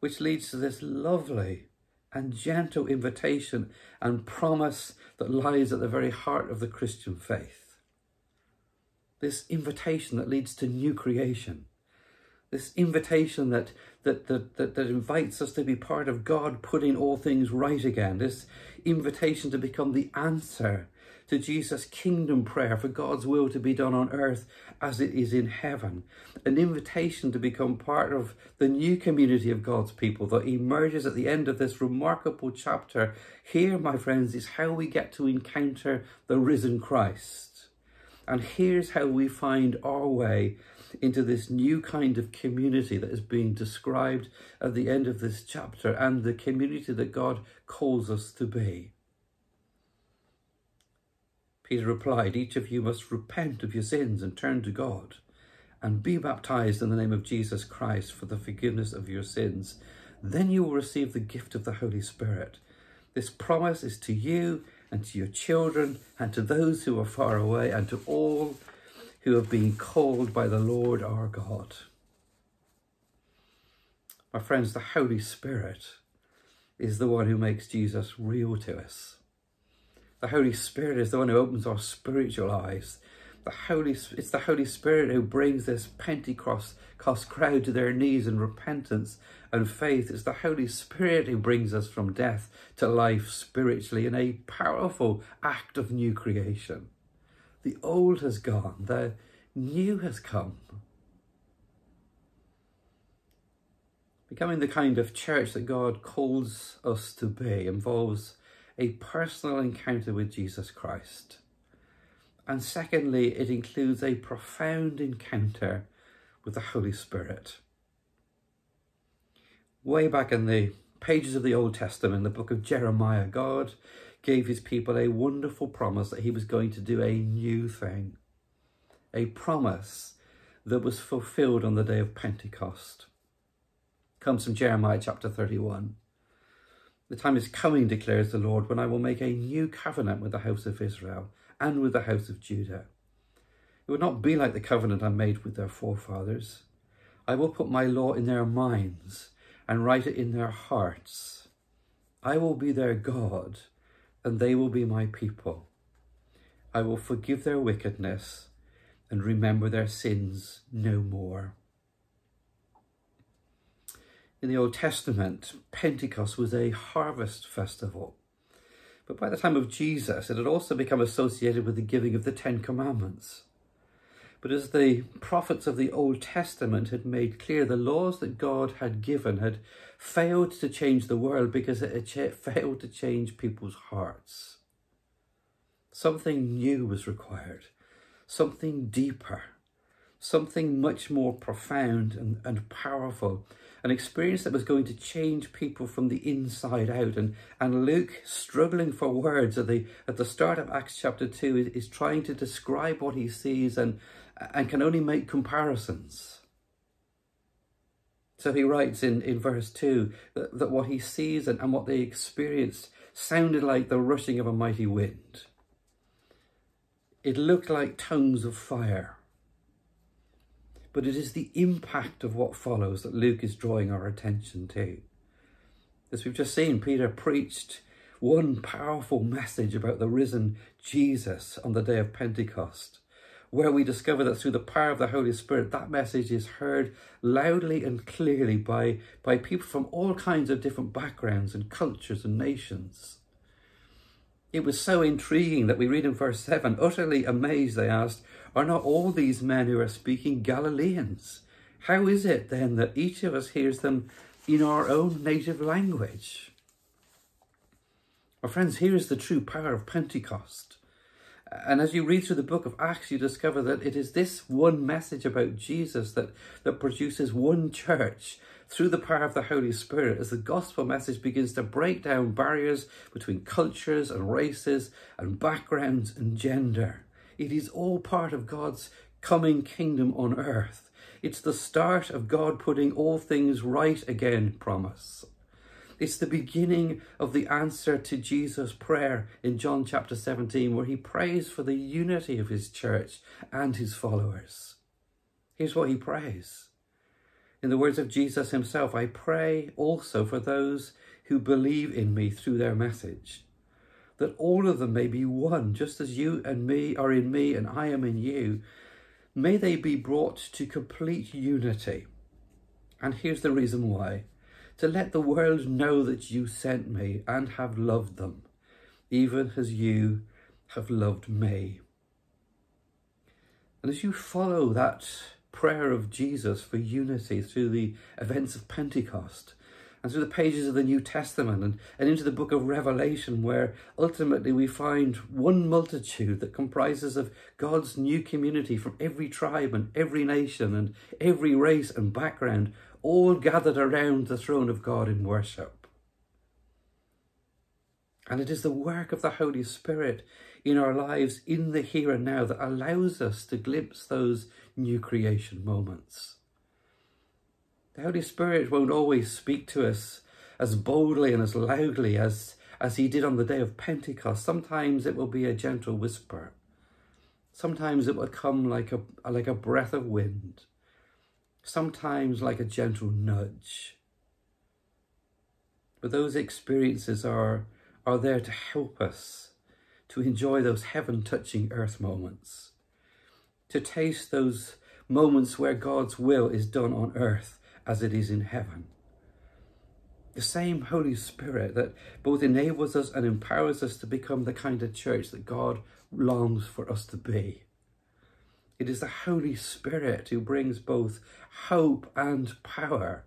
Which leads to this lovely and gentle invitation and promise that lies at the very heart of the Christian faith. This invitation that leads to new creation this invitation that, that, that, that, that invites us to be part of God putting all things right again, this invitation to become the answer to Jesus' kingdom prayer for God's will to be done on earth as it is in heaven. An invitation to become part of the new community of God's people that emerges at the end of this remarkable chapter. Here, my friends, is how we get to encounter the risen Christ. And here's how we find our way into this new kind of community that is being described at the end of this chapter and the community that God calls us to be. Peter replied, Each of you must repent of your sins and turn to God and be baptized in the name of Jesus Christ for the forgiveness of your sins. Then you will receive the gift of the Holy Spirit. This promise is to you and to your children and to those who are far away and to all who have been called by the Lord our God. My friends, the Holy Spirit is the one who makes Jesus real to us. The Holy Spirit is the one who opens our spiritual eyes. The Holy, it's the Holy Spirit who brings this Pentecost crowd to their knees in repentance and faith. It's the Holy Spirit who brings us from death to life spiritually in a powerful act of new creation. The old has gone, the new has come. Becoming the kind of church that God calls us to be involves a personal encounter with Jesus Christ. And secondly, it includes a profound encounter with the Holy Spirit. Way back in the pages of the Old Testament, the book of Jeremiah, God gave his people a wonderful promise that he was going to do a new thing. A promise that was fulfilled on the day of Pentecost. Comes from Jeremiah chapter 31. The time is coming, declares the Lord, when I will make a new covenant with the house of Israel and with the house of Judah. It would not be like the covenant I made with their forefathers. I will put my law in their minds and write it in their hearts. I will be their God, and they will be my people. I will forgive their wickedness and remember their sins no more. In the Old Testament, Pentecost was a harvest festival. But by the time of Jesus, it had also become associated with the giving of the Ten Commandments. But as the prophets of the Old Testament had made clear, the laws that God had given had failed to change the world because it had failed to change people's hearts. Something new was required, something deeper, something much more profound and, and powerful, an experience that was going to change people from the inside out. And, and Luke, struggling for words at the, at the start of Acts chapter 2, is, is trying to describe what he sees and, and can only make comparisons. So he writes in, in verse 2 that, that what he sees and, and what they experienced sounded like the rushing of a mighty wind. It looked like tongues of fire. But it is the impact of what follows that Luke is drawing our attention to. As we've just seen, Peter preached one powerful message about the risen Jesus on the day of Pentecost, where we discover that through the power of the Holy Spirit, that message is heard loudly and clearly by, by people from all kinds of different backgrounds and cultures and nations. It was so intriguing that we read in verse 7 utterly amazed, they asked, Are not all these men who are speaking Galileans? How is it then that each of us hears them in our own native language? My friends, here is the true power of Pentecost. And as you read through the book of Acts, you discover that it is this one message about Jesus that, that produces one church through the power of the Holy Spirit as the gospel message begins to break down barriers between cultures and races and backgrounds and gender. It is all part of God's coming kingdom on earth. It's the start of God putting all things right again promise. It's the beginning of the answer to Jesus' prayer in John chapter 17, where he prays for the unity of his church and his followers. Here's what he prays. In the words of Jesus himself, I pray also for those who believe in me through their message, that all of them may be one, just as you and me are in me and I am in you. May they be brought to complete unity. And here's the reason why to let the world know that you sent me and have loved them, even as you have loved me. And as you follow that prayer of Jesus for unity through the events of Pentecost and through the pages of the New Testament and, and into the book of Revelation, where ultimately we find one multitude that comprises of God's new community from every tribe and every nation and every race and background, all gathered around the throne of God in worship. And it is the work of the Holy Spirit in our lives in the here and now that allows us to glimpse those new creation moments. The Holy Spirit won't always speak to us as boldly and as loudly as, as he did on the day of Pentecost. Sometimes it will be a gentle whisper. Sometimes it will come like a, like a breath of wind. Sometimes like a gentle nudge. But those experiences are, are there to help us to enjoy those heaven touching earth moments, to taste those moments where God's will is done on earth as it is in heaven. The same Holy Spirit that both enables us and empowers us to become the kind of church that God longs for us to be. It is the Holy Spirit who brings both hope and power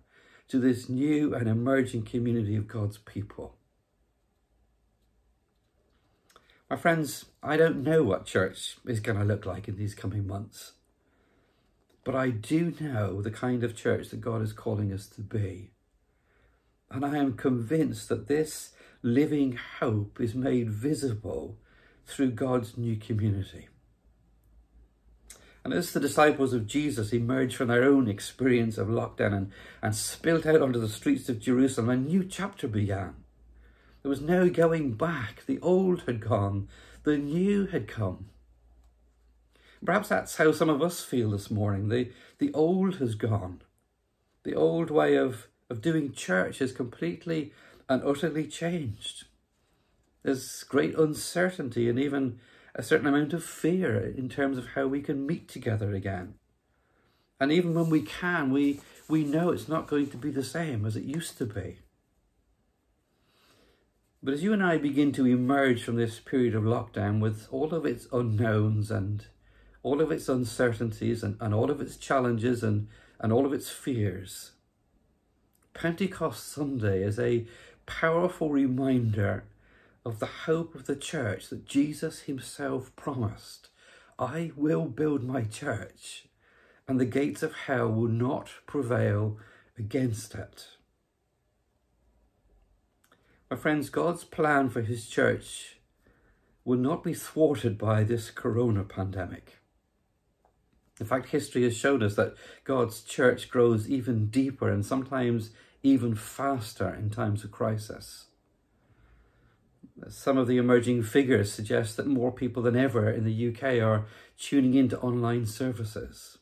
to this new and emerging community of God's people. My friends, I don't know what church is going to look like in these coming months, but I do know the kind of church that God is calling us to be. And I am convinced that this living hope is made visible through God's new community. And as the disciples of Jesus emerged from their own experience of lockdown and, and spilt out onto the streets of Jerusalem, a new chapter began. There was no going back. The old had gone, the new had come. Perhaps that's how some of us feel this morning. The, the old has gone. The old way of, of doing church has completely and utterly changed. There's great uncertainty and even a certain amount of fear in terms of how we can meet together again. And even when we can, we, we know it's not going to be the same as it used to be. But as you and I begin to emerge from this period of lockdown with all of its unknowns and all of its uncertainties and, and all of its challenges and, and all of its fears, Pentecost Sunday is a powerful reminder of the hope of the church that Jesus himself promised. I will build my church, and the gates of hell will not prevail against it. My friends, God's plan for his church will not be thwarted by this corona pandemic. In fact, history has shown us that God's church grows even deeper and sometimes even faster in times of crisis. Some of the emerging figures suggest that more people than ever in the UK are tuning into online services.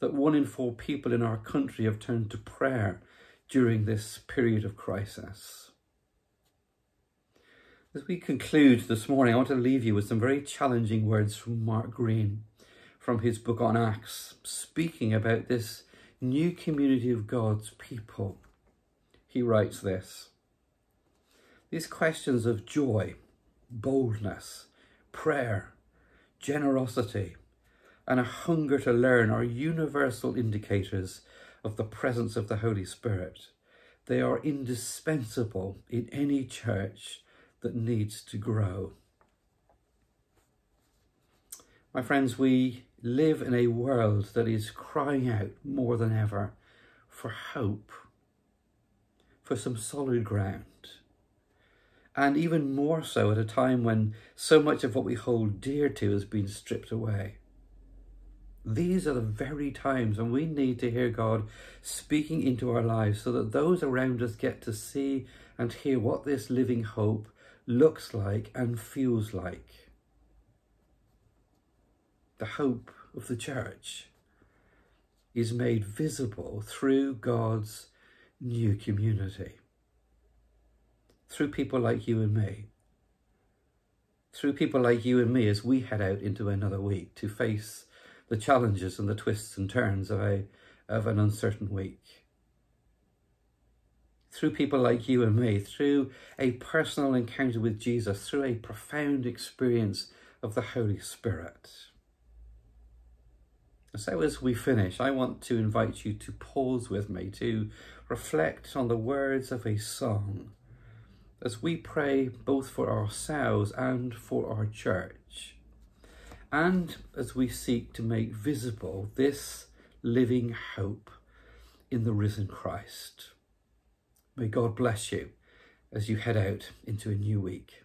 That one in four people in our country have turned to prayer during this period of crisis. As we conclude this morning, I want to leave you with some very challenging words from Mark Green from his book on Acts, speaking about this new community of God's people. He writes this These questions of joy, boldness, prayer, generosity, and a hunger to learn are universal indicators of the presence of the Holy Spirit. They are indispensable in any church that needs to grow. My friends, we live in a world that is crying out more than ever for hope, for some solid ground. And even more so at a time when so much of what we hold dear to has been stripped away. These are the very times when we need to hear God speaking into our lives so that those around us get to see and hear what this living hope looks like and feels like. The hope of the church is made visible through God's new community, through people like you and me, through people like you and me as we head out into another week to face the challenges and the twists and turns of, a, of an uncertain week. Through people like you and me, through a personal encounter with Jesus, through a profound experience of the Holy Spirit. So, as we finish, I want to invite you to pause with me to reflect on the words of a song as we pray both for ourselves and for our church, and as we seek to make visible this living hope in the risen Christ. May God bless you as you head out into a new week.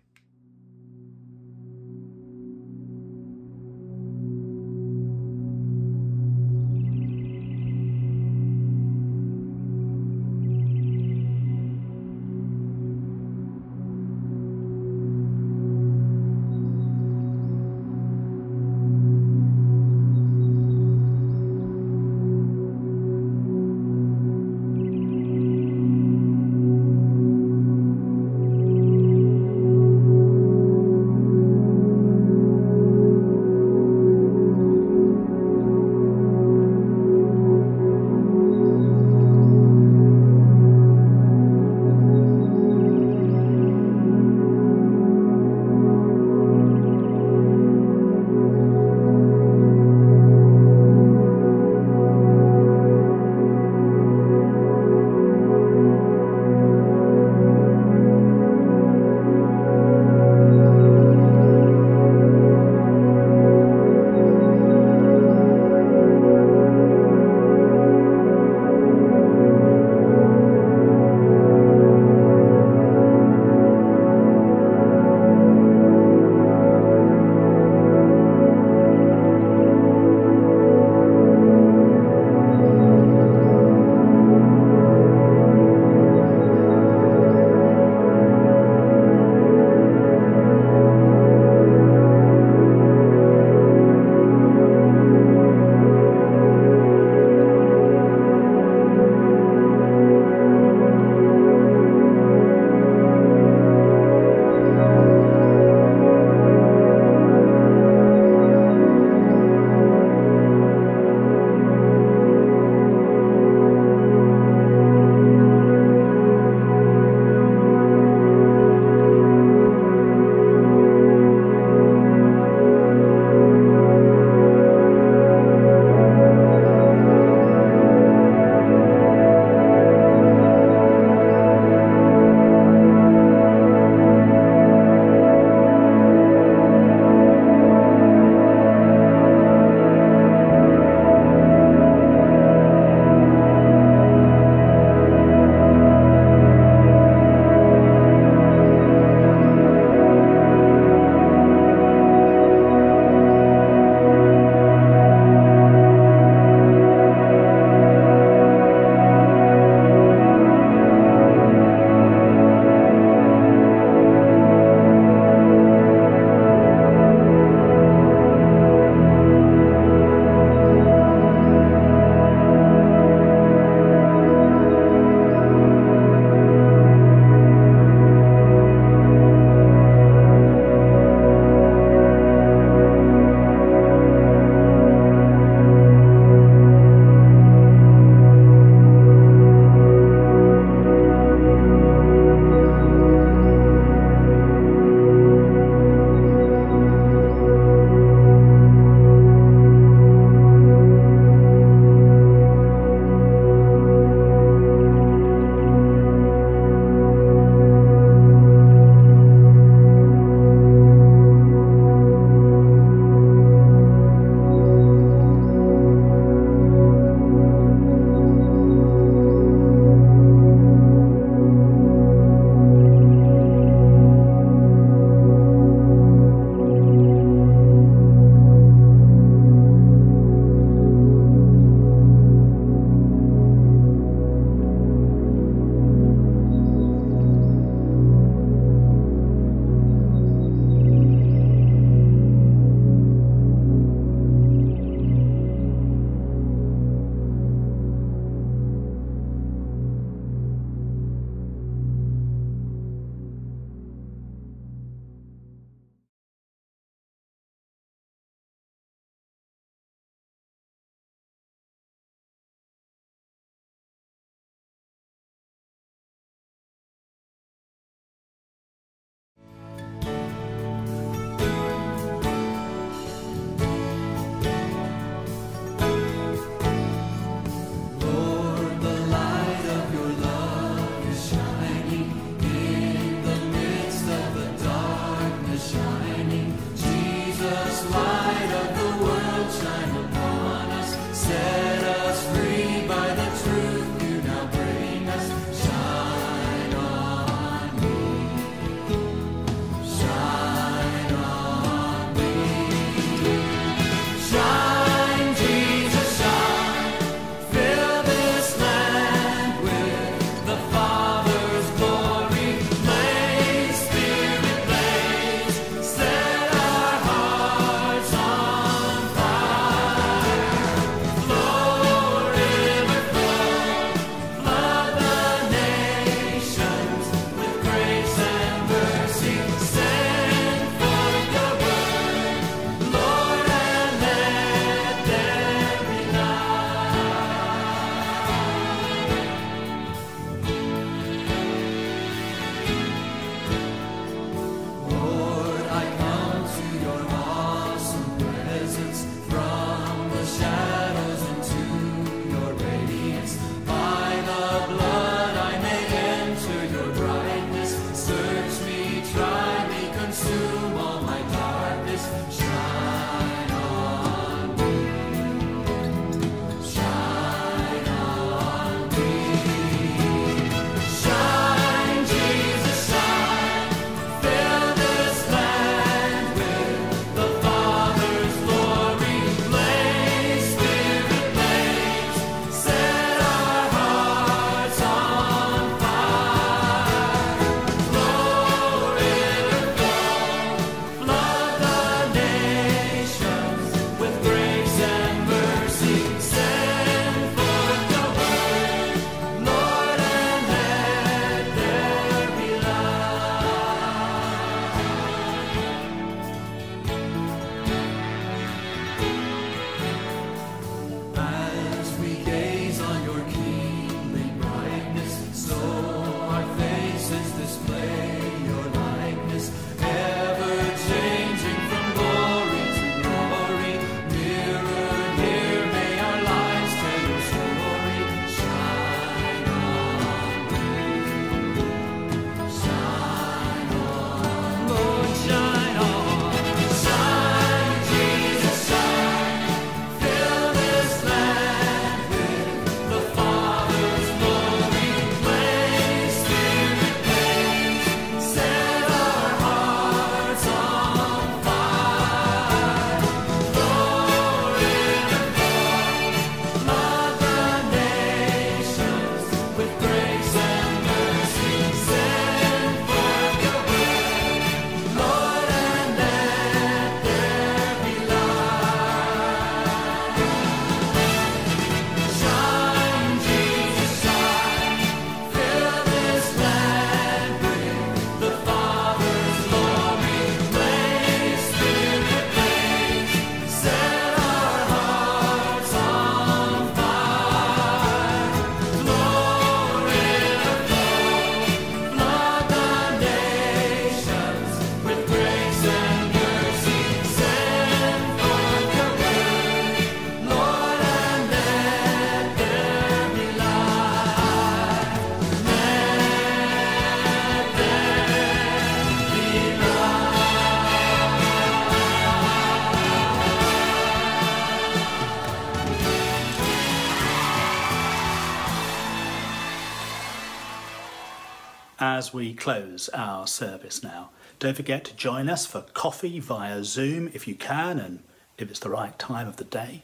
We close our service now. Don't forget to join us for coffee via Zoom if you can and if it's the right time of the day.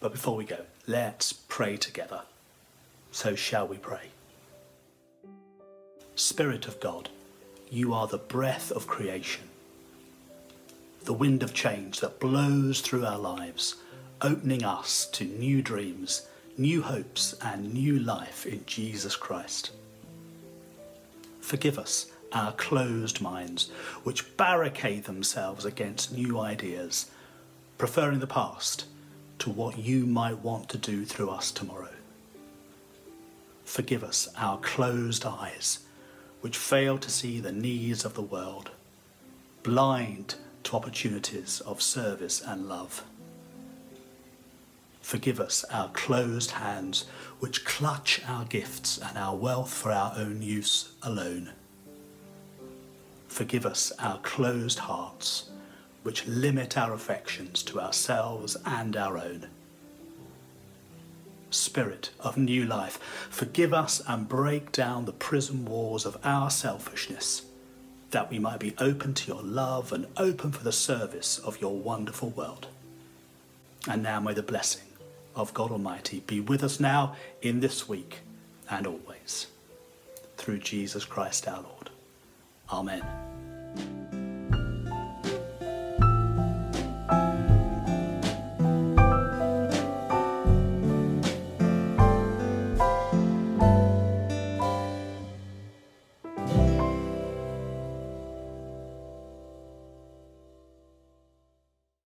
But before we go, let's pray together. So shall we pray? Spirit of God, you are the breath of creation, the wind of change that blows through our lives, opening us to new dreams, new hopes, and new life in Jesus Christ. Forgive us our closed minds, which barricade themselves against new ideas, preferring the past to what you might want to do through us tomorrow. Forgive us our closed eyes, which fail to see the needs of the world, blind to opportunities of service and love. Forgive us our closed hands, which clutch our gifts and our wealth for our own use alone. Forgive us our closed hearts, which limit our affections to ourselves and our own. Spirit of new life, forgive us and break down the prison walls of our selfishness, that we might be open to your love and open for the service of your wonderful world. And now may the blessing of God Almighty be with us now in this week and always. Through Jesus Christ our Lord. Amen.